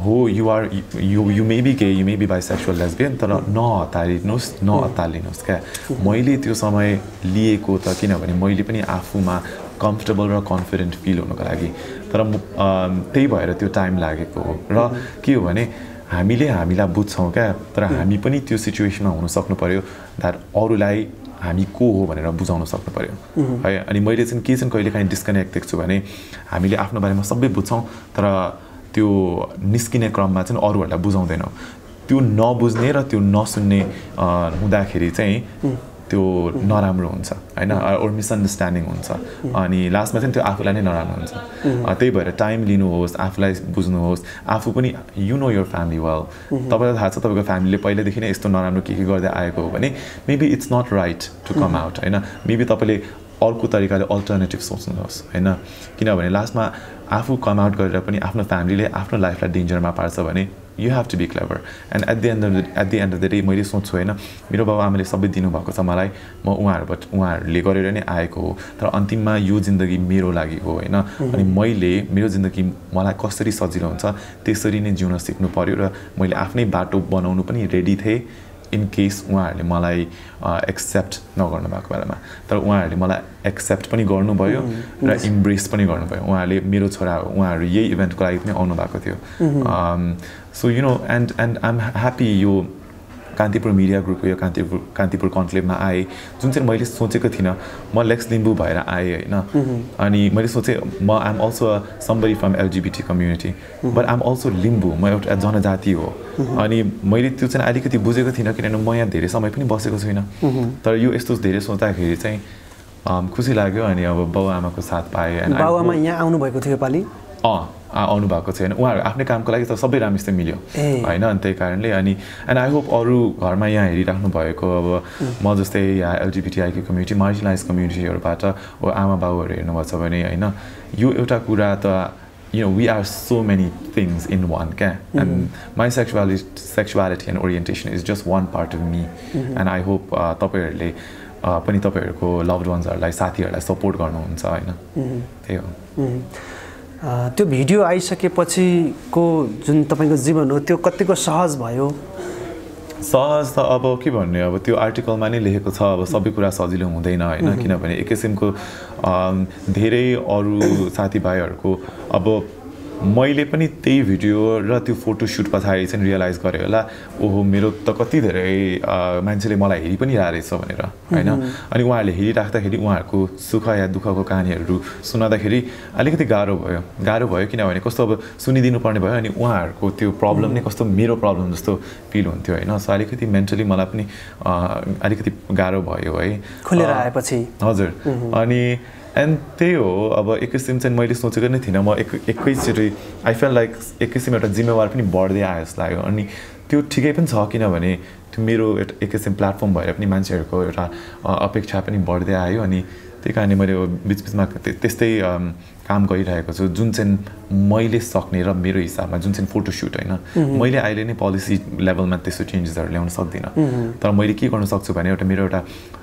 हो you are you you may be gay you may be bisexual lesbian तर नहतारिनुहोस् नहतालिनुहोस् क्या। मैले त्यो समय लिएको त किनभने मैले पनि आफूमा कम्फर्टेबल र कन्फिडेन्ट फिल हुनुको लागि। तर त्यही भएर त्यो टाइम लागेको हो। र के हो भने हामीले हामीलाई बुझ्छौँ क्या? तर हामी पनि त्यो सिचुएसनमा हुन सक्नु पऱ्यो द्याट अरूलाई हामी को हो भनेर बुझाउन सक्नु पऱ्यो है अनि मैले चाहिँ के चाहिँ कहिले काहीँ डिस्कनेक्ट देख्छु भने हामीले आफ्नो बारेमा सबै बुझ्छौँ तर त्यो निस्किने क्रममा चाहिँ अरूहरूलाई बुझाउँदैनौँ। त्यो नबुझ्ने र त्यो नसुन्ने हुँदाखेरि चाहिँ त्यो नराम्रो हुन्छ होइन? ओर मिसअन्डरस्ट्यान्डिङ हुन्छ। अनि लास्टमा चाहिँ त्यो आफूलाई नै नराम्रो हुन्छ। अ, त्यही भएर टाइम लिनुहोस् आफूलाई बुझ्नुहोस्। आफू पनि you know your family well तपाईँलाई थाहा छ तपाईँको फ्यामिलीले पहिल्यैदेखि नै यस्तो नराम्रो के के गर्दै आएको हो भने maybe it's not right to come out होइन? मेबी तपाईँले अर्को तरिकाले अल्टरनेटिभ सोच्नुहोस् होइन? किनभने लास्टमा आफू कम आउट गरेर पनि आफ्नो फ्यामिलीले आफ्नो लाइफलाई डेन्जरमा पार्छ भने you have to be clever and at the end of the at the end of the day मैले सोच्छु होइन मेरो बाबा आमाले सबै दिनुभएको छ मलाई म उहाँहरूबाट उहाँहरूले गरेर नै आएको हो। तर अन्तिममा यो जिन्दगी मेरो लागि हो होइन। अनि मैले मेरो जिन्दगी मलाई कसरी सजिलो हुन्छ त्यसरी नै जिउन सिक्नु पऱ्यो र मैले आफ्नै बाटो बनाउनु पनि रेडी थिएँ इन केस उहाँहरूले मलाई एक्सेप्ट नगर्नु भएको बेलामा। तर उहाँहरूले मलाई एक्सेप्ट पनि गर्नुभयो र इम्ब्रेस पनि गर्नुभयो। उहाँहरूले मेरो छोरा उहाँहरू यही इभेन्टको लागि पनि आउनु भएको थियो so you know and and I'm happy यो कान्तिपुर मिडिया ग्रुपको यो कान्तिपुर कान्तिपुर कन्क्लेभमा आएँ। जुन चाहिँ मैले सोचेको थिइनँ म लेक्स लिम्बू भएर आएँ होइन। अनि मैले सोचेँ म I'm also a somebody from LGBT community but I'm also Limbu म एउटा जनजाति हो। अनि मैले त्यो चाहिँ अलिकति बुझेको थिइनँ किनभने म यहाँ धेरै समय पनि बसेको छुइनँ। तर यो यस्तो धेरै सोच्दाखेरि चाहिँ खुसी लाग्यो अनि अब बाउ आमाको साथ पाएँ। बाबुआमा hope- यहाँ आउनुभएको थियो योपालि अँ। आउनु भएको छैन। उहाँहरू आफ्नै कामको लागि त सबै राम्रोसित मिल्यो। होइन अनि त्यही कारणले अनि एन्ड आई होप अरू घरमा यहाँ हेरिराख्नु भएको अब म जस्तै यहाँ एलजिबिटिआईको कम्युनिटी मार्जिनलाइज कम्युनिटीहरूबाट अब आमा बाउहरू हेर्नुभएको छ भने होइन यो एउटा कुरा त you know, we are so many things in one, क्या? And my sexuality, sexuality and orientation is just one part of me. And I hope uh, तपाईँहरूले uh, पनि तपाईँहरूको लभड वान्सहरूलाई साथीहरूलाई सपोर्ट गर्नुहुन्छ होइन? त्यही हो। त्यो भिडियो आइसकेपछिको जुन तपाईँको जीवन हो त्यो कतिको सहज भयो? सहज त अब के भन्ने अब त्यो आर्टिकलमा नै लेखेको छ अब सबै कुरा सजिलो हुँदैन होइन किनभने एक किसिमको धेरै अरू साथीभाइहरूको अब मैले पनि त्यही भिडियो र त्यो फोटोसुट पछाडि चाहिँ रियलाइज गरेँ होला। ओहो मेरो त कति धेरै मान्छेले मलाई हेरि पनि रहेछ भनेर होइन? अनि उहाँहरूले हेरिराख्दाखेरि उहाँहरूको सुख या दुःखको कहानीहरू सुनाउँदाखेरि अलिकति गाह्रो भयो। गाह्रो भयो किनभने कस्तो अब सुनिदिनु पर्ने भयो अनि उहाँहरूको त्यो प्रब्लम नै कस्तो मेरो प्रब्लम जस्तो फिल हुन्थ्यो होइन? सो अलिकति मेन्टली मलाई पनि अलिकति गाह्रो भयो है। खुलेर आएपछि। हजुर। अनि एन्ड त्यही हो अब एक किसिम चाहिँ मैले सोचेको नै थिइनँ। म एक एकैचोटि आई फेल लाइक एक किसिम एउटा जिम्मेवार पनि बढ्दै आयो जस्तो लाग्यो। अनि त्यो ठिकै पनि छ किनभने त्यो मेरो एउटा एक किसिम प्लेटफर्म भएर पनि मान्छेहरूको एउटा अपेक्षा पनि बढ्दै आयो। अनि त्यही कारणले मैले बिचबिचमा त्य- त्यस्तै काम गरिरहेको छु। जुन चाहिँ मैले सक्ने र मेरो हिसाबमा जुन चाहिँ फोटोसुट होइन मैले अहिले नै पोलिसी लेभलमा त्यस्तो चेन्जेसहरू ल्याउन सक्दिनँ। तर मैले के गर्न सक्छु भने एउटा मेरो एउटा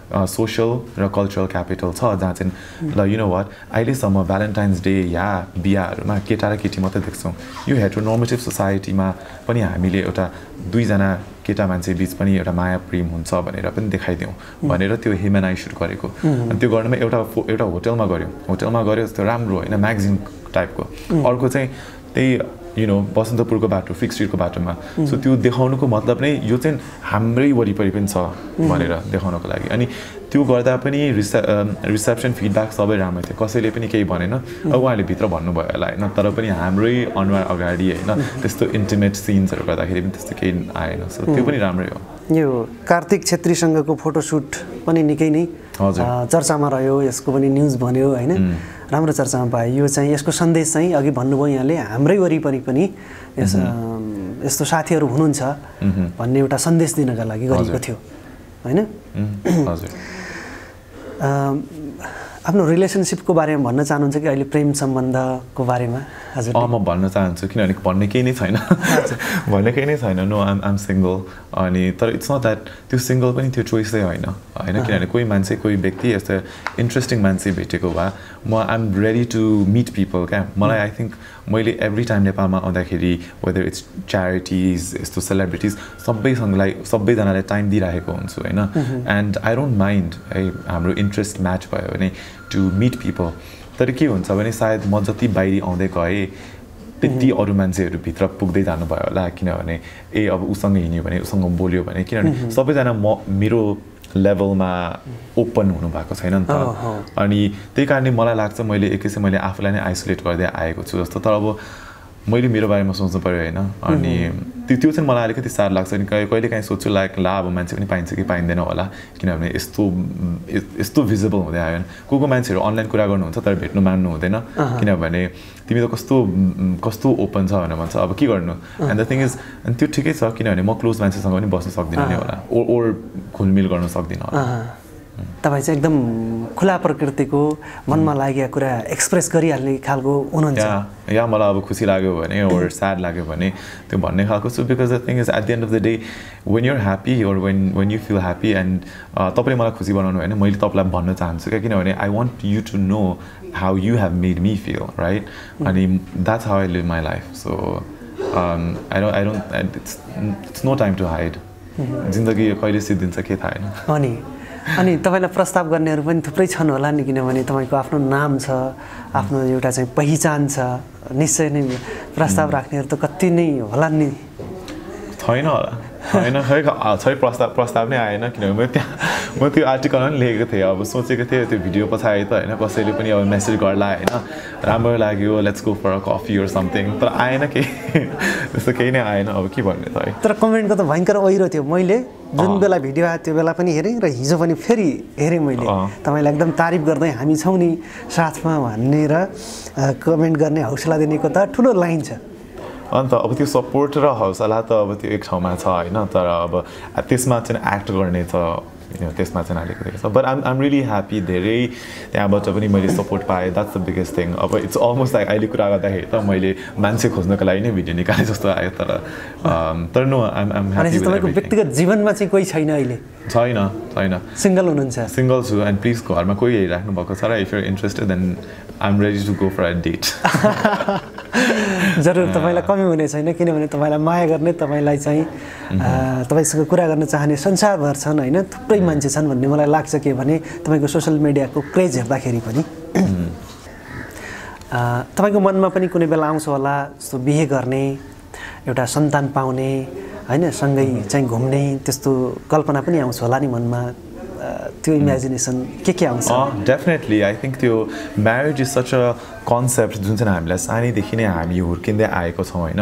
सोसल र कल्चरल क्यापिटल छ जहाँ चाहिँ ल यु नो वाट अहिलेसम्म भ्यालेन्टाइन्स डे या बिहाहरूमा केटा र केटी मात्रै देख्छौँ यो हेट्रोनर्मेटिभ सोसाइटीमा पनि हामीले एउटा दुईजना केटा मान्छे बिच पनि एउटा माया प्रेम हुन्छ भनेर पनि देखाइदिउँ भनेर त्यो ह्युमेनाइज गरेको अनि त्यो गर्नुमा एउटा एउटा होटलमा गऱ्यो होटलमा गऱ्यो त्यो राम्रो होइन म्यागजिन टाइपको अर्को चाहिँ त्यही यु नो बसन्तपुरको बाटो फिक्स स्ट्रिटको बाटोमा। सो त्यो देखाउनुको मतलब नै यो चाहिँ हाम्रै वरिपरि पनि छ भनेर देखाउनको लागि। अनि त्यो गर्दा पनि रिसे रिसेप्सन फिडब्याक सबै राम्रो थियो। कसैले पनि केही भनेन। अब उहाँले भित्र भन्नुभयो होला होइन? तर पनि हाम्रै अनुहार अगाडि होइन? त्यस्तो इन्टिमेट सिन्सहरू गर्दाखेरि पनि त्यस्तो केही आएन। सो त्यो पनि राम्रै हो। यो कार्तिक छेत्रीसँगको फोटोसुट पनि निकै नै चर्चामा रह्यो यसको पनि न्युज बन्यो होइन? राम्रो चर्चामा पायो। यो चाहिँ यसको सन्देश चाहिँ अघि भन्नुभयो यहाँले हाम्रै वरिपरि पनि यस यस्तो साथीहरू हुनुहुन्छ भन्ने एउटा सन्देश दिनका लागि गरेको। थियो होइन? आफ्नो रिलेसनसिपको बारेमा भन्न चाहनुहुन्छ कि अहिले प्रेम सम्बन्धको बारेमा हजुर म भन्न चाहन्छु किनभने भन्ने केही नै छैन। भन्ने केही नै छैन। नो आम आम सिङ्गल अनि तर इट्स नट द्याट त्यो सिङ्गल पनि त्यो चोइसै होइन। होइन किनभने कोही मान्छे कोही व्यक्ति यस्तो इन्ट्रेस्टिङ मान्छे भेटेको भए म I'm ready to meet people क्या? मलाई आई थिङ्क मैले एभ्री टाइम नेपालमा आउँदाखेरि वेदर इट्स च्यारिटिज यस्तो सेलिब्रिटिज सबैसँगलाई सबैजनालाई टाइम दिइरहेको हुन्छु होइन? एन्ड आई डोन्ट माइन्ड है हाम्रो इन्ट्रेस्ट म्याच भयो भने टु मिट पिपल तर के हुन्छ भने सायद म जति बाहिरी आउँदै गएँ त्यति अरू मान्छेहरू भित्र पुग्दै जानुभयो होला। किनभने ए अब उसँग हिँड्यो भने उसँग बोल्यो भने किनभने सबैजना म मेरो लेभलमा ओपन हुनुभएको छैन नि त। अनि त्यही कारणले मलाई लाग्छ मैले एक किसिम मैले आफूलाई नै आइसोलेट गर्दै आएको छु जस्तो। तर अब मैले मेरो बारेमा सोच्नु पऱ्यो होइन। अनि त्यो त्यो चाहिँ मलाई अलिकति साह्रो लाग्छ अनि कहिले कहिले काहीँ सोध्छु लाइक ला अब मान्छे पनि पाइन्छ कि पाइँदैन होला किनभने यस्तो यस्तो भिजिबल हुँदै आयो। भने को को मान्छेहरू अनलाइन कुरा गर्नुहुन्छ तर भेट्नु मान्नु हुँदैन। किनभने तिमी त कस्तो कस्तो ओपन छ भनेर भन्छ अब के गर्नु? एन्ड द थिङ इज अनि त्यो ठिकै छ किनभने म क्लोज मान्छेसँग पनि बस्न सक्दिनँ नि होला ओर ओर घुलमिल गर्न सक्दिनँ होला। तपाईँ चाहिँ एकदम खुला प्रकृतिको मनमा लागेका कुरा एक्सप्रेस गरिहाल्ने खालको हुनुहुन्छ। या या मलाई अब खुसी लाग्यो भने ओर स्याड लाग्यो भने त्यो भन्ने खालको छु because the thing is at the end of the day when you're happy or when when you feel happy and तपाईँले मलाई खुसी बनाउनु होइन मैले तपाईँलाई भन्न चाहन्छु क्या किनभने I want you to know how you have made me feel right अनि that's how I live my life so I don't I don't it's it's no time to hide जिन्दगी कहिले सिद्धिन्छ के थाहा होइन। अनि अनि तपाईँलाई प्रस्ताव गर्नेहरू पनि थुप्रै छन् होला नि किनभने तपाईँको आफ्नो नाम छ आफ्नो एउटा चाहिँ पहिचान छ। निश्चय नै प्रस्ताव राख्नेहरू त कति नै होला नि। छैन होला। होइन खै ख- छै प्रस्ताव प्रस्ताव नै आएन किनभने म त्यहाँ म त्यो आर्टिकलमा पनि लेखेको थिएँ। अब सोचेको थिएँ त्यो भिडियो पछाडि त होइन कसैले पनि अब मेसेज गर्ला होइन राम्रो लाग्यो let's go for a coffee or something तर आएन केही त्यस्तो केही नै आएन अब के भन्ने त है। तर कमेन्टको त भयङ्कर ओहिरो थियो। मैले जुन बेला भिडियो आयो त्यो बेला पनि हेरेँ र हिजो पनि फेरि हेरेँ मैले। तपाईँलाई एकदम तारिफ गर्दै हामी छौँ नि साथमा भन्ने र कमेन्ट गर्ने हौसला दिनेको त ठुलो लाइन छ। अन्त अब त्यो सपोर्ट र हौसला त अब त्यो एक ठाउँमा छ होइन? तर अब त्यसमा चाहिँ एक्ट गर्ने त त्यसमा चाहिँ अलिकति छ but um um really happy धेरै त्यहाँबाट पनि मैले सपोर्ट पाएँ. द्याट्स द बिगेस्ट थिङ अब इट्स अलमोस्ट लाइक अहिले कुरा गर्दाखेरि त मैले मान्छे खोज्नको लागि नै भिडियो निकालेँ जस्तो आयो तर um, तर नो भनेपछि तपाईँको ह्याप्पी व्यक्तिगत जीवनमा चाहिँ कोही छैन अहिले? छैन छैन। सिङ्गल हुनुहुन्छ? सिङ्गल छु एन्ड प्लिज घरमा कोही हेरिराख्नु भएको छ र if you're interested then I am ready to go for a date जरुर तपाईँलाई कमी हुने छैन किनभने तपाईँलाई माया गर्ने तपाईँलाई चाहिँ तपाईँसँग कुरा गर्न चाहने संसारभर छन् होइन? थुप्रै मान्छे छन् भन्ने मलाई लाग्छ के भने तपाईँको सोसियल मिडियाको क्रेज हेर्दाखेरि पनि। तपाईँको मनमा पनि कुनै बेला आउँछ होला जस्तो बिहे गर्ने एउटा सन्तान पाउने होइन सँगै चाहिँ घुम्ने त्यस्तो कल्पना पनि आउँछ होला नि मनमा। त्यो इमेजिनेसन के के आउँछ? डेफिनेटली आई थिङ्क त्यो marriage is such a concept जुन चाहिँ हामीलाई सानैदेखि नै हामी हुर्किँदै आएको छौँ होइन।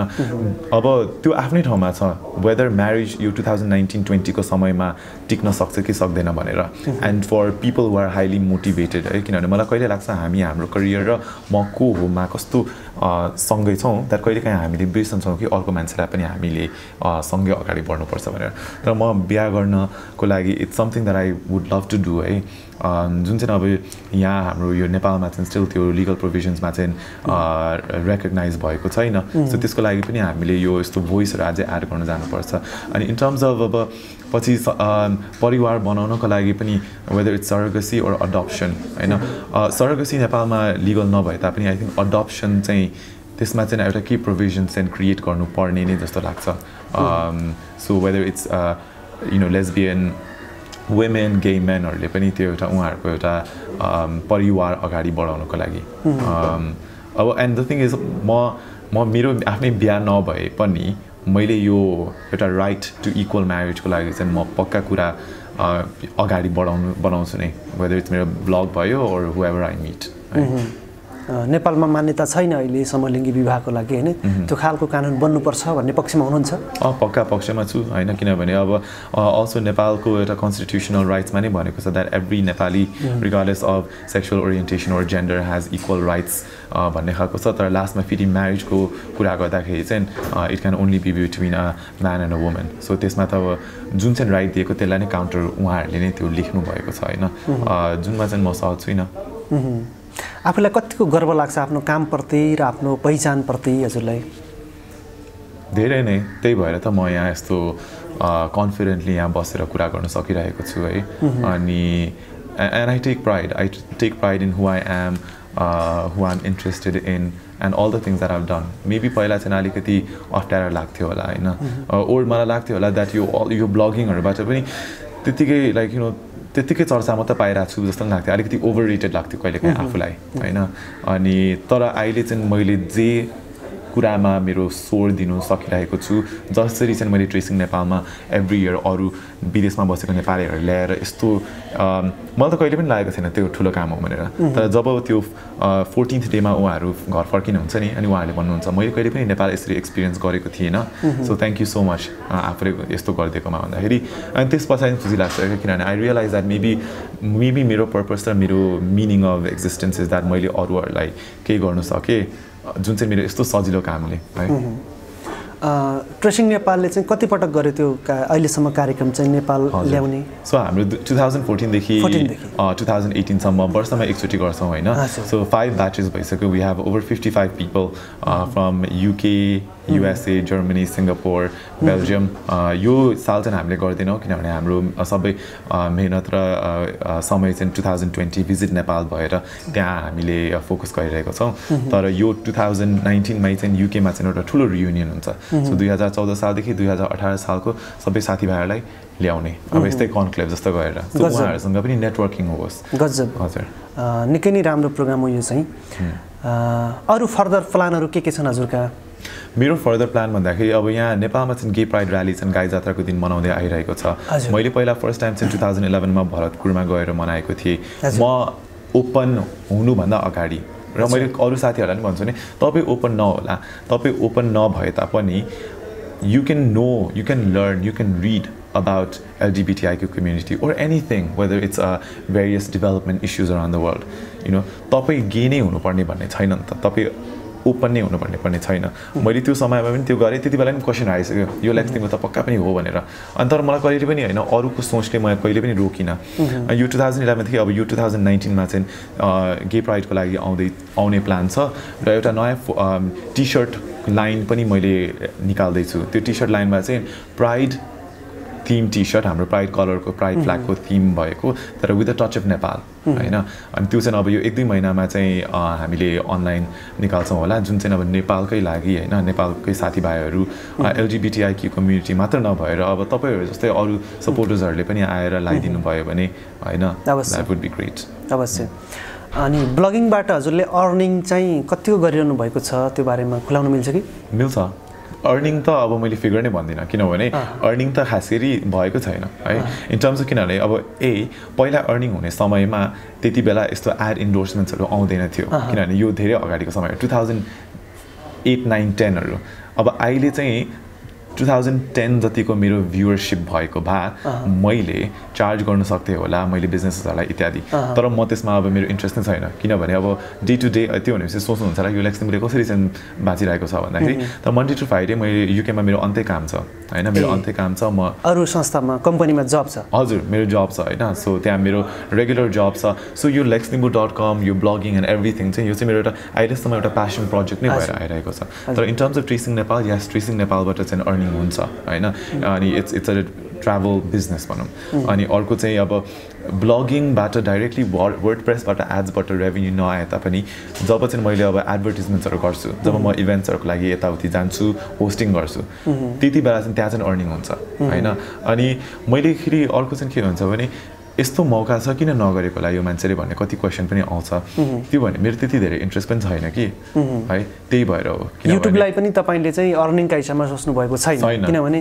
अब त्यो आफ्नै ठाउँमा छ। वेदर म्यारिज यो टु थाउजन्ड नाइन्टिन ट्वेन्टीको समयमा टिक्न सक्छ कि सक्दैन भनेर। And for people were highly motivated है किनभने मलाई कहिले लाग्छ हामी हाम्रो करियर र म को हो मा कस्तो सँगै छौँ द्याट कहिलेकाहीँ हामीले बिर्सन्छौँ कि अर्को मान्छेलाई पनि हामीले सँगै अगाडि बढ्नुपर्छ भनेर। तर म बिहा गर्नको लागि it's something that I would love to do है। जुन चाहिँ अब यहाँ हाम्रो यो नेपालमा चाहिँ स्टिल त्यो लिगल प्रोभिजन्समा चाहिँ रेकगनाइज भएको छैन। सो त्यसको लागि पनि हामीले यो यस्तो भोइसहरू अझै एड गर्न जानुपर्छ। अनि इन टर्म्स अफ अब पछि परिवार बनाउनको लागि पनि whether it's surrogacy or adoption होइन? सरगसी नेपालमा लिगल नभए तापनि आई थिङ्क अडप्सन चाहिँ त्यसमा चाहिँ एउटा के प्रोभिजन चाहिँ क्रिएट गर्नुपर्ने नै जस्तो लाग्छ। So whether it's you know lesbian women gay मेनहरूले पनि त्यो एउटा उहाँहरूको एउटा परिवार अगाडि बढाउनको लागि अब एन्ड द थिङ इज म म मेरो आफ्नै बिहा नभए पनि मैले यो एउटा राइट टु इक्वल म्यारिजको लागि चाहिँ म पक्का कुरा अगाडि बढाउनु बनाउँछु नै वेदर इट्स मेरो ब्लग भयो or who ever I meet नेपालमा मान्यता छैन अहिले समलिङ्गी विवाहको लागि होइन? त्यो खालको कानुन बन्नुपर्छ भन्ने पक्षमा हुनुहुन्छ? अँ पक्का पक्षमा छु होइन? किनभने अब अल्सो नेपालको एउटा कन्स्टिट्युसनल राइट्समा नै भनेको छ that every Nepali regardless of sexual orientation or gender has equal rights भन्ने खालको छ। तर लास्टमा फेरि म्यारिजको कुरा गर्दाखेरि चाहिँ it can only be between a man and a woman so त्यसमा त अब जुन चाहिँ राइट दिएको त्यसलाई नै काउन्टर उहाँहरूले नै त्यो लेख्नु भएको छ होइन? जुनमा चाहिँ म सहज छुइनँ। आफूलाई कतिको गर्व लाग्छ आफ्नो कामप्रति र आफ्नो पहिचानप्रति हजुरलाई? धेरै नै। त्यही भएर त म यहाँ यस्तो कन्फिडेन्टली यहाँ बसेर कुरा गर्न सकिरहेको छु है। अनि and I take pride I take pride in who I am who I am interested in and all the things that I've done maybe पहिला चाहिँ अलिकति अप्ठ्यारो लाग्थ्यो होला होइन? ओर मलाई लाग्थ्यो होला द्याट यो अल यो ब्लगिङहरूबाट पनि त्यत्तिकै लाइक यु नो त्यत्तिकै चर्चा मात्रै पाइरहेको छु जस्तो पनि लाग्थ्यो। अलिकति ओभर रेटेड लाग्थ्यो कहिलेकाहीँ आफूलाई होइन? अनि तर अहिले चाहिँ मैले जे कुरामा मेरो स्वर दिनु सकिरहेको छु। जसरी चाहिँ मैले ट्रेसिङ नेपालमा एभ्री इयर अरू विदेशमा बसेको नेपालीहरू ल्याएर यस्तो मलाई त कहिले पनि लागेको थिएन त्यो ठुलो काम हो भनेर। तर जब त्यो फोर्टिन्थ डेमा उहाँहरू घर फर्किनुहुन्छ नि अनि उहाँहरूले भन्नुहुन्छ मैले कहिले पनि नेपाल यसरी एक्सपिरियन्स गरेको थिएन। So thank you so much आफूले यस्तो गरिदिएकोमा भन्दाखेरि। अनि त्यस पछाडि खुसी लाग्छ किनभने I realise that maybe maybe मेरो पर्पज र मेरो meaning of existence is that मैले अरूहरूलाई केही गर्नु सकेँ। जुन चाहिँ मेरो यस्तो सजिलो कामले है ट्रेसिङ नेपालले चाहिँ कतिपटक गर्यो त्यो का अहिलेसम्म कार्यक्रम चाहिँ नेपाल ल्याउने? सो हाम्रो टु थाउजन्ड फोर्टिनदेखि। 14 देखि। टु थाउजन्ड एटिनसम्म वर्षमा एकचोटि गर्छौँ होइन। सो फाइभ ब्याचेस भइसक्यो। We have over fifty five people from UK USA Germany Singapore Belgium यो साल चाहिँ हामीले गर्दैनौँ किनभने हाम्रो सबै मेहनत र समय चाहिँ two thousand twenty visit Nepal भएर त्यहाँ हामीले फोकस गरिरहेको छौँ। तर यो टु थाउजन्ड नाइन्टिनमै चाहिँ युकेमा चाहिँ एउटा ठुलो रियुनियन हुन्छ। सो दुई हजार चौध सालदेखि दुई हजार अठार सालको सबै साथीभाइहरूलाई ल्याउने। अब यस्तै कन्क्लेभ जस्तो गरेर। उहाँहरूसँग पनि नेटवर्किङ होस्। गजब। हजुर। निकै नै राम्रो प्रोग्राम हो यो चाहिँ। अ, अरू फर्दर प्लानहरू के के छन् हजुरका? मेरो फर्दर प्लान भन्दाखेरि अब यहाँ नेपालमा चाहिँ गे प्राइड ऱ्याली चाहिँ गाई जात्राको दिन मनाउँदै आइरहेको छ। मैले पहिला फर्स्ट टाइम चाहिँ टु थाउजन्ड इलेभेनमा भरतपुरमा गएर मनाएको थिएँ। म ओपन हुनुभन्दा अगाडि र मैले अरू साथीहरूलाई पनि भन्छु नि तपाईँ ओपन नहोला तपाईँ ओपन नभए तापनि you can know, you can learn, you can read about LGBTIQ community or anything, whether it's uh, various development issues around the world. You know, तपाईँ गे नै हुनुपर्ने भन्ने छैन नि त तपाईँ ओपन नै हुनुपर्ने भन्ने छैन। मैले त्यो समयमा पनि त्यो गरेँ त्यति बेला पनि क्वेसन आइसक्यो। यो लेक्सटिङको त पक्का पनि हो भनेर। अनि तर मलाई कहिले पनि होइन अरूको सोचले मैले कहिले पनि रोकिनँ। यो टु थाउजन्ड इलेभेनदेखि अब यो टु थाउजन्ड नाइन्टिनमा चाहिँ गे प्राइडको लागि आउँदै आउने प्लान छ। र एउटा नयाँ टी सर्ट लाइन पनि मैले निकाल्दैछु। त्यो टी सर्ट लाइनमा चाहिँ प्राइड थिम टी सर्ट हाम्रो प्राइड कलरको प्राइड फ्ल्यागको थिम भएको तर with a touch of Nepal होइन? अनि त्यो चाहिँ अब यो एक दुई महिनामा चाहिँ हामीले अनलाइन निकाल्छौँ होला जुन चाहिँ अब नेपालकै लागि होइन? नेपालकै साथीभाइहरू एलजिबिटिआइकी कम्युनिटी मात्र नभएर अब तपाईँहरू जस्तै अरू सपोर्टर्सहरूले पनि आएर लगाइदिनु भयो भने होइन। द्याट वुड बी ग्रेट अवश्य। अनि ब्लगिङबाट हजुरले अर्निङ चाहिँ कतिको गरिरहनु भएको छ? त्यो बारेमा खुलाउनु मिल्छ कि? मिल्छ। अर्निङ त अब मैले फिगर नै भन्दिनँ किनभने अर्निङ त खास गरी भएको छैन है। इन टर्म्स अफ किनभने अब ए पहिला अर्निङ हुने समयमा त्यति बेला यस्तो एड इन्डोर्समेन्ट्सहरू आउँदैन थियो। किनभने यो धेरै अगाडिको समय टु थाउजन्ड एट नाइन टेनहरू अब अहिले चाहिँ टु थाउजन्ड टेन जतिको मेरो भ्युवरसिप भएको भए मैले चार्ज गर्न सक्थेँ होला मैले बिजनेसेसहरूलाई इत्यादि। तर म त्यसमा अब मेरो इन्ट्रेस्ट नै छैन। किनभने अब डे टु डे त्यो भनेपछि सोच्नुहुन्छ होला यो लेक्सिङले कसरी चाहिँ बाँचिरहेको छ भन्दाखेरि। तर मन्डे टु फ्राइडे मैले युकेमा मेरो अन्त्य काम छ होइन? मेरो अन्त्य काम छ म अरू संस्थामा कम्पनीमा जब छ? हजुर मेरो जब छ होइन? सो त्यहाँ मेरो रेगुलर जब छ। सो यो लेक्सनिम्बु डट कम यो ब्लगिङ एन्ड एभ्रिथिङ चाहिँ यो चाहिँ मेरो एउटा अहिलेसम्म एउटा प्यासन प्रोजेक्ट नै भएर आइरहेको छ। तर in terms of tracing Nepal yes tracing नेपालबाट चाहिँ अर्निङ हुन्छ होइन? अनि it's it's a travel business भनौँ। अनि अर्को चाहिँ अब ब्लगिङबाट डाइरेक्टली वर्ड वर्ड प्रेसबाट एड्सबाट रेभेन्यू नआए तापनि जब चाहिँ मैले अब एडभर्टिजमेन्ट्सहरू गर्छु जब म इभेन्ट्सहरूको लागि यताउति जान्छु होस्टिङ गर्छु त्यति बेला चाहिँ त्यहाँ चाहिँ अर्निङ हुन्छ होइन? अनि मैले फेरि अर्को चाहिँ के हुन्छ भने यस्तो मौका छ किन नगरेको होला? यो मान्छेले भन्ने कति क्वेसन पनि आउँछ। त्यो भने मेरो त्यति धेरै इन्ट्रेस्ट पनि छैन कि। है त्यही भएर हो। युट्युबलाई पनि तपाईँले चाहिँ अर्निङका हिसाबमा सोच्नु भएको छैन। किनभने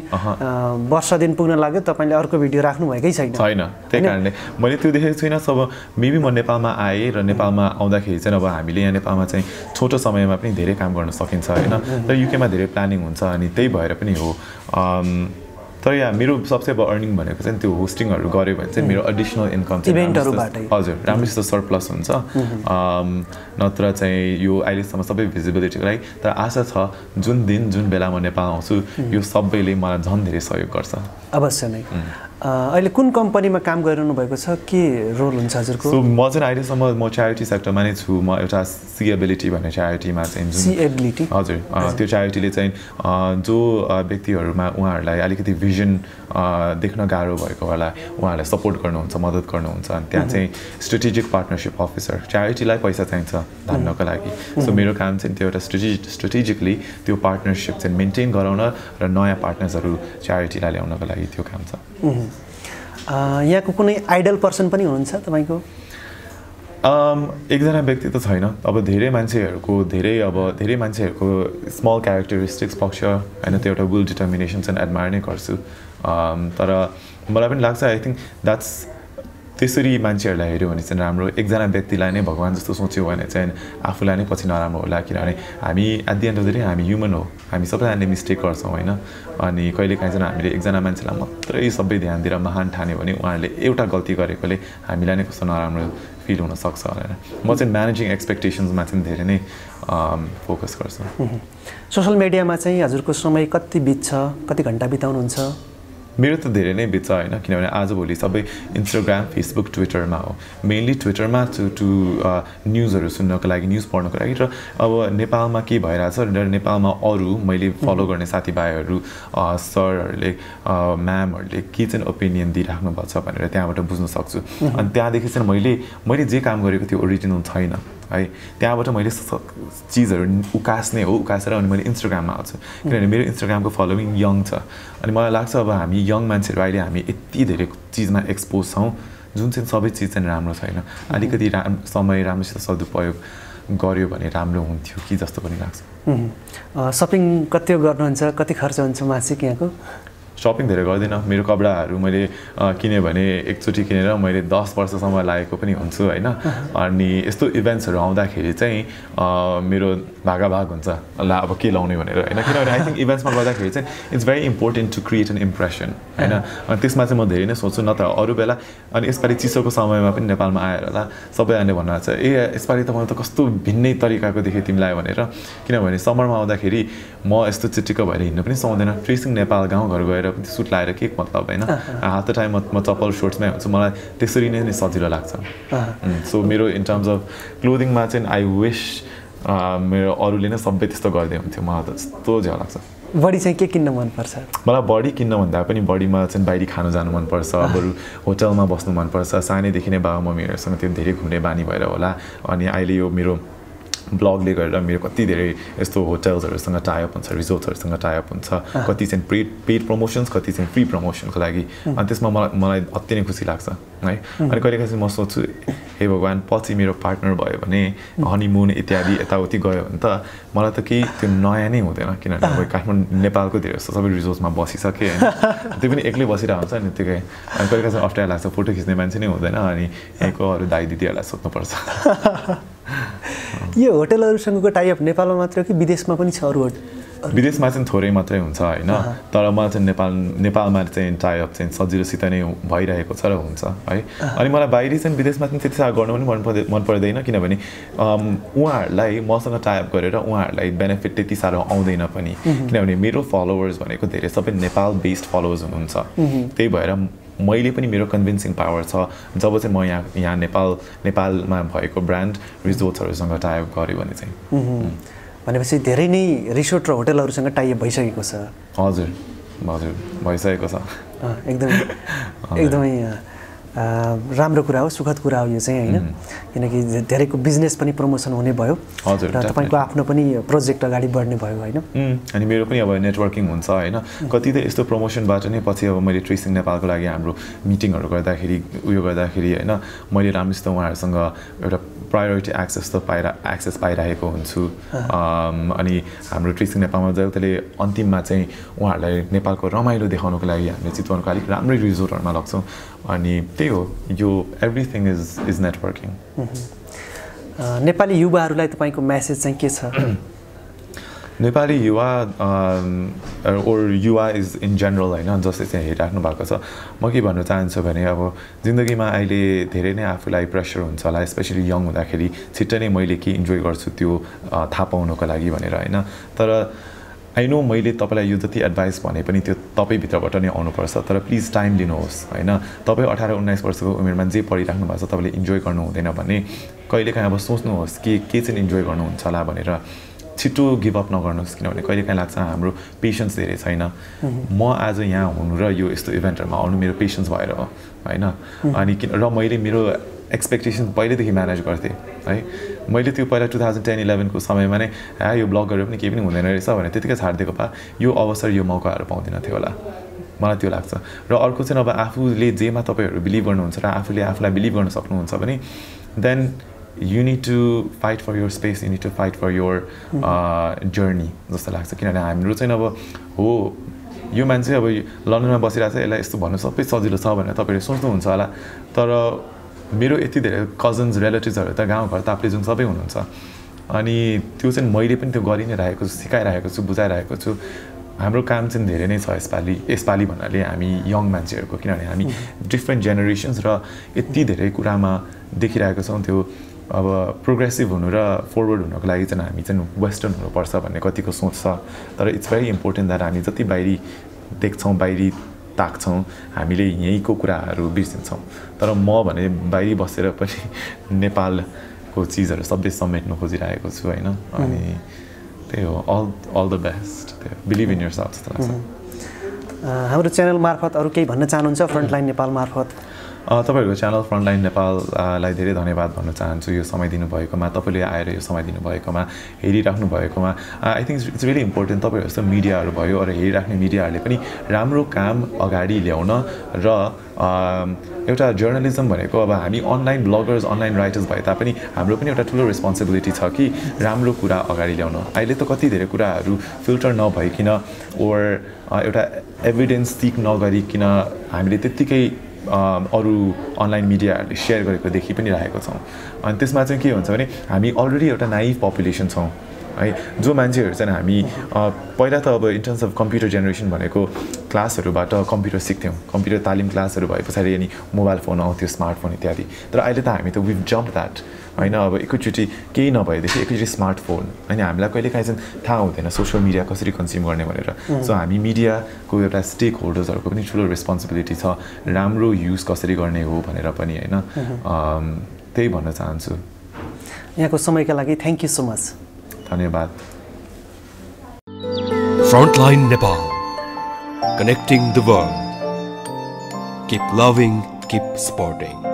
वर्ष दिन पुग्न लाग्यो तपाईँले अर्को भिडियो राख्नु भएकै छैन। छैन। त्यही कारणले मैले त्यो देखेको छुइनँ। अब मेबी म नेपालमा आएँ र नेपालमा आउँदाखेरि चाहिँ अब हामीले यहाँ नेपालमा चाहिँ छोटो समयमा पनि धेरै काम गर्न सकिन्छ होइन? तर युकेमा धेरै प्लानिङ हुन्छ अनि त्यही भएर पनि हो। तर यहाँ मेरो सबसे अब अर्निङ भनेको चाहिँ त्यो होस्टिङहरू गऱ्यो भने चाहिँ मेरो एडिसनल इन्कम इभेन्टहरूबाटै। हजुर राम्रोसित सरप्लस हुन्छ। नत्र चाहिँ यो अहिलेसम्म सबै भिजिबिलिटीको लागि। तर आशा छ जुन दिन जुन बेला म नेपाल आउँछु यो सबैले मलाई झन् धेरै सहयोग गर्छ। अवश्य नै। अहिले कुन कम्पनीमा काम गरिरहनु भएको छ? के रोल हुन्छ हजुरको? सो म चाहिँ अहिलेसम्म म च्यारिटी सेक्टरमा नै छु। म एउटा सिएबिलिटी भन्ने च्यारिटीमा चाहिँ सिएबिलिटी हजुर। त्यो च्यारिटीले चाहिँ जो व्यक्तिहरूमा उहाँहरूलाई अलिकति भिजन देख्न गाह्रो भएको होला उहाँहरूलाई सपोर्ट गर्नुहुन्छ मद्दत गर्नुहुन्छ। अनि त्यहाँ चाहिँ स्ट्रेटेजिक पार्टनरसिप अफिसर च्यारिटीलाई पैसा चाहिन्छ धान्नको लागि। सो मेरो काम चाहिँ त्यो एउटा स्ट्रेटेजिक स्ट्रेटेजिकली त्यो पार्टनरसिप चाहिँ मेन्टेन गराउन र नयाँ पार्टनर्सहरू च्यारिटीलाई ल्याउनको लागि त्यो काम छ। यहाँको कुनै आइडल पर्सन पनि हुनुहुन्छ तपाईँको? एकजना व्यक्ति त छैन। अब धेरै मान्छेहरूको धेरै अब धेरै मान्छेहरूको स्मल क्यारेक्टरिस्टिक्स पक्ष होइन त्यो एउटा विल डिटर्मिनेसन चाहिँ एडमायर नै गर्छु। तर मलाई पनि लाग्छ आई थिङ्क द्याट्स त्यसरी मान्छेहरूलाई हेऱ्यो भने चाहिँ राम्रो। एकजना व्यक्तिलाई नै भगवान् जस्तो सोच्यो भने चाहिँ आफूलाई नै पछि नराम्रो होला किनभने हामी at the end of the day हामी ह्युमन हो। हामी सबैजनाले मिस्टेक गर्छौँ होइन। अनि कहिले काहीँ चाहिँ हामीले एकजना मान्छेलाई मात्रै सबै ध्यान दिएर महान ठान्यो भने उहाँहरूले एउटा गल्ती गरेकोले हामीलाई नै कस्तो नराम्रो फिल हुनसक्छ भनेर। म चाहिँ म्यानेजिङ एक्सपेक्टेसन्समा चाहिँ धेरै नै फोकस गर्छु। सोसियल मिडियामा चाहिँ हजुरको समय कति बित्छ कति घन्टा बिताउनुहुन्छ? मेरो त धेरै नै बित्छ होइन किनभने आजभोलि सबै इन्स्टाग्राम फेसबुक ट्विटरमा हो। मेनली ट्विटरमा टु टु न्युजहरू सुन्नको लागि न्युज पढ्नको लागि र अब नेपालमा के भइरहेछ र नेपालमा अरू मैले फलो गर्ने साथीभाइहरू सरहरूले म्यामहरूले के चाहिँ ओपिनियन दिइराख्नु भएको छ भनेर त्यहाँबाट बुझ्न सक्छु। अनि त्यहाँदेखि चाहिँ मैले मैले जे काम गरेको त्यो ओरिजिनल छैन। है। त्यहाँबाट मैले चिजहरू उकास्ने हो उकासेर अनि मैले इन्स्टाग्राममा हाल्छु किनभने मेरो इन्स्टाग्रामको फलोइङ यङ छ। अनि मलाई लाग्छ अब हामी यङ मान्छेहरू अहिले हामी यति धेरै चिजमा एक्सपोज छौँ जुन चाहिँ सबै चिज चाहिँ राम्रो छैन। अलिकति राम समय राम्रोसित सदुपयोग गऱ्यो भने राम्रो हुन्थ्यो कि जस्तो पनि लाग्छ। सपिङ कति गर्नुहुन्छ कति खर्च हुन्छ मासिक यहाँको? सपिङ धेरै गर्दिनँ। मेरो कपडाहरू मैले किनेँ भने एकचोटि किनेर मैले दस वर्षसम्म लागेको पनि हुन्छु होइन? अनि यस्तो इभेन्ट्सहरू आउँदाखेरि चाहिँ मेरो भागाभाग हुन्छ। ला अब के लाउने भनेर होइन? किनभने आई थिङ्क इभेन्ट्समा गर्दाखेरि चाहिँ it's very important to create an impression होइन? अनि त्यसमा चाहिँ म धेरै नै सोच्छु न त अरू बेला अनि यसपालि चिसोको समयमा पनि नेपालमा आएर होला। सबैजनाले भन्नुहुन्छ ए यसपालि त मलाई त कस्तो भिन्नै तरिकाको देखेँ तिमीलाई भनेर। किनभने समरमा आउँदाखेरि म यस्तो चिटिक्क भएर हिँड्नु पनि सुहाउँदैन ट्रेसिङ नेपाल गाउँघर गएर पनि सुट लगाएर के मतलब होइन? हाफ द टाइम म म चप्पल सोर्ट्समै हुन्छु। मलाई त्यसरी नै नै सजिलो लाग्छ। सो मेरो इन टर्म्स अफ क्लोदिङमा चाहिँ आई विस मेरो अरूले नै सबै त्यस्तो गर्दै हुन्थ्यो। मलाई त त्यस्तो झ्याउ लाग्छ। बढी चाहिँ के किन्न मनपर्छ? मलाई बढी किन्न भन्दा पनि बढीमा चाहिँ बाहिर खानु जानु मनपर्छ। बरु होटलमा बस्नु मनपर्छ। सानैदेखि नै बाबा मम्मीहरूसँग त्यो धेरै घुम्ने बानी भएर होला। अनि अहिले यो मेरो ब्लगले गरेर मेरो कति धेरै यस्तो होटल्सहरूसँग टाइअप हुन्छ रिजोर्ट्सहरूसँग टाइअप हुन्छ कति चाहिँ पेड पेड प्रमोसन्स कति चाहिँ फ्री प्रमोसनको लागि। अनि त्यसमा मलाई मलाई अति नै खुसी लाग्छ है। अनि कहिलेकाहीँ चाहिँ म सोच्छु हे भगवान् पछि मेरो पार्टनर भयो भने हनीमुन इत्यादि यताउति गयो भने त मलाई त केही त्यो नयाँ नै हुँदैन किनभने अब काठमाडौँ नेपालको धेरै जस्तो सबै रिजोर्ट्समा बसिसकेँ होइन। त्यो पनि एक्लै बसिरहेको हुन्छ नि त्यो अनि कहिले चाहिँ अप्ठ्यारो लाग्छ फोटो खिच्ने मान्छे नै हुँदैन अनि यहाँको अरू दाइ दिदीहरूलाई सोध्नुपर्छ। यो होटलहरूसँगको टाइअप नेपालमा मात्र कि विदेशमा पनि छ अरू विदेशमा चाहिँ थोरै मात्रै हुन्छ होइन। तर मलाई चाहिँ नेपाल नेपालमा चाहिँ टाइअप चाहिँ सजिलोसित नै भइरहेको छ र हुन्छ है। अनि मलाई बाहिरी चाहिँ विदेशमा चाहिँ त्यति साह्रो गर्नु पनि मन पर्दै मन पर्दैन किनभने उहाँहरूलाई मसँग टाइअप गरेर उहाँहरूलाई बेनिफिट त्यति साह्रो आउँदैन पनि। किनभने मेरो फलोवर्स भनेको धेरै सबै नेपाल बेस्ड फलोवर्स हुनुहुन्छ त्यही भएर मैले पनि मेरो कन्भिन्सिङ पावर छ। जब चाहिँ म यहाँ यहाँ नेपाल नेपालमा भएको ब्रान्ड रिजोर्ट्सहरूसँग टाइअप गऱ्यो भने चाहिँ। भनेपछि धेरै नै रिसोर्ट र होटलहरूसँग टाइअप भइसकेको छ। हजुर हजुर भइसकेको छ। एकदमै एकदमै राम्रो कुरा हो सुखद कुरा हो यो चाहिँ होइन? किनकि धेरैको बिजनेस पनि प्रमोसन हुने भयो। हजुर, र तपाईँको आफ्नो पनि प्रोजेक्ट अगाडि बढ्ने भयो होइन? अनि मेरो पनि अब नेटवर्किङ हुन्छ होइन? कति त यस्तो प्रमोसनबाट नै पछि अब मैले ट्रेसिङ नेपालको लागि हाम्रो मिटिङहरू गर्दाखेरि उयो गर्दाखेरि होइन? मैले राम्रोसित उहाँहरूसँग एउटा प्रायोरिटी एक्सेस त पाइरा एक्सेस पाइरहेको हुन्छु। अनि हाम्रो ट्रेसिङ नेपालमा त्यसले अन्तिममा चाहिँ उहाँहरूलाई नेपालको रमाइलो देखाउनुको लागि हामीले चितवनको अलिक राम्रै रिजोर्टहरूमा लग्छौँ। अनि त्यही हो यो everything is is networking Nepali युवाहरूलाई तपाईँको म्यासेज चाहिँ के छ? नेपाली युवा ओर युवा इज इन जेनरल होइन जसले चाहिँ हेरिराख्नु भएको छ। म के भन्न चाहन्छु भने अब जिन्दगीमा अहिले धेरै नै आफूलाई प्रेसर हुन्छ होला स्पेसली यङ हुँदाखेरि। छिट्टै नै मैले के इन्जोय गर्छु त्यो थाहा पाउनुको लागि भनेर होइन। तर आई नो मैले तपाईँलाई यो जति एडभाइस भने पनि त्यो तपाईँभित्रबाट नै आउनुपर्छ। तर प्लिज टाइम लिनुहोस् होइन। तपाईँ अठार उन्नाइस वर्षको उमेरमा जे पढिराख्नु भएको छ तपाईँले इन्जोय गर्नु हुँदैन भने कहिलेकाहीँ अब सोच्नुहोस् कि के चाहिँ इन्जोय गर्नुहुन्छ होला भनेर। छिटो गिभअप नगर्नुहोस् किनभने कहिलेकाहीँ लाग्छ हाम्रो पेसेन्स धेरै छैन। म आज यहाँ हुनु र यो यस्तो इभेन्टहरूमा आउनु मेरो पेसेन्स भएर हो होइन? अनि किन र मैले मेरो एक्सपेक्टेसन पहिल्यैदेखि म्यानेज गर्थेँ है? मैले त्यो पहिला टु थाउजन्ड टेन इलेभेनको समयमा नै ह्या यो ब्लग गरेर पनि केही पनि हुँदैन रहेछ भने त्यतिकै छाडिदिएको भए यो अवसर यो मौकाहरू पाउँदैन थियो होला। मलाई त्यो लाग्छ। र अर्को चाहिँ अब आफूले जेमा तपाईँहरू बिलिभ गर्नुहुन्छ र आफूले आफूलाई बिलिभ गर्न सक्नुहुन्छ भने then you need to fight for your space you need to fight for your journey जस्तो लाग्छ। किनभने हाम्रो चाहिँ अब हो यो मान्छे अब लन्डनमा बसिरहेको छ यसलाई यस्तो भन्नु सबै सजिलो छ भनेर तपाईँहरूले सोच्नुहुन्छ होला। तर मेरो यति धेरै कजन्स रिलेटिभ्सहरू त गाउँघर ताप्लेजुङ सबै हुनुहुन्छ। अनि त्यो चाहिँ मैले पनि त्यो गरि नै राखेको छु सिकाइरहेको छु बुझाइरहेको छु। हाम्रो काम चाहिँ धेरै नै छ यसपालि यसपालि भन्नाले हामी यङ मान्छेहरूको किनभने हामी डिफ्रेन्ट जेनेरेसन्स र यति धेरै कुरामा देखिरहेको छौँ त्यो अब प्रोग्रेसिभ हुनु र फरवर्ड हुनुको लागि चाहिँ हामी चाहिँ वेस्टर्न हुनुपर्छ भन्ने कतिको सोच छ। तर इट्स भेरी इम्पोर्टेन्ट द्याट हामी जति बाहिरी देख्छौँ बाहिरी ताक्छौँ हामीले यहीँको कुराहरू बिर्सिन्छौँ। तर म भने बाहिरी बसेर पनि नेपालको चिजहरू सबै समेट्नु खोजिरहेको छु होइन? अनि त्यही हो अल अल द बेस्ट त्यो बिलिभ इन यर सेल्फ जस्तो लाग्छ। अँ, हाम्रो च्यानल मार्फत अरू केही भन्न चाहनुहुन्छ? फ्रन्टलाइन नेपाल मार्फत? तपाईँहरूको च्यानल फ्रन्टलाइन नेपाललाई धेरै धन्यवाद भन्न चाहन्छु। यो समय दिनुभएकोमा तपाईँले आएर यो समय दिनुभएकोमा हेरिराख्नु भएकोमा। I think it's really important तपाईँहरू जस्तो मिडियाहरू भयो र हेरिराख्ने मिडियाहरूले पनि राम्रो काम अगाडि ल्याउन र एउटा जर्नलिजम भनेको अब हामी अनलाइन ब्लगर्स अनलाइन राइटर्स भए तापनि हाम्रो पनि एउटा ठुलो रेस्पोन्सिबिलिटी छ कि राम्रो कुरा अगाडि ल्याउन। अहिले त कति धेरै कुराहरू फिल्टर नभइकन ओर एउटा एभिडेन्स सिक नगरिकन हामीले त्यत्तिकै अरू अनलाइन मिडियाहरूले सेयर गरेको देखि पनि राखेको छौँ। अनि त्यसमा चाहिँ के हुन्छ भने हामी अलरेडी एउटा नाइभ पपुलेसन छौँ। है। जो मान्छेहरू चाहिँ हामी पहिला त अब in terms of computer generation भनेको क्लासहरूबाट कम्प्युटर सिक्थ्यौँ। कम्प्युटर तालिम क्लासहरू भए पछाडि अनि मोबाइल फोन आउँथ्यो स्मार्टफोन इत्यादि। तर अहिले त हामी त विभ जम्प द्याट होइन? अब एकैचोटि केही नभएदेखि एकैचोटि स्मार्टफोन अनि हामीलाई कहिले काहीँ चाहिँ थाहा हुँदैन सोसियल मिडिया कसरी कन्ज्युम गर्ने भनेर। सो हामी मिडियाको एउटा स्टेक होल्डर्सहरूको पनि ठुलो रेस्पोन्सिबिलिटी छ राम्रो युज कसरी गर्ने हो भनेर पनि होइन? त्यही भन्न चाहन्छु। यहाँको समयका लागि थ्याङ्क यू सो मच धन्यवाद Frontline Nepal connecting the world keep loving keep sporting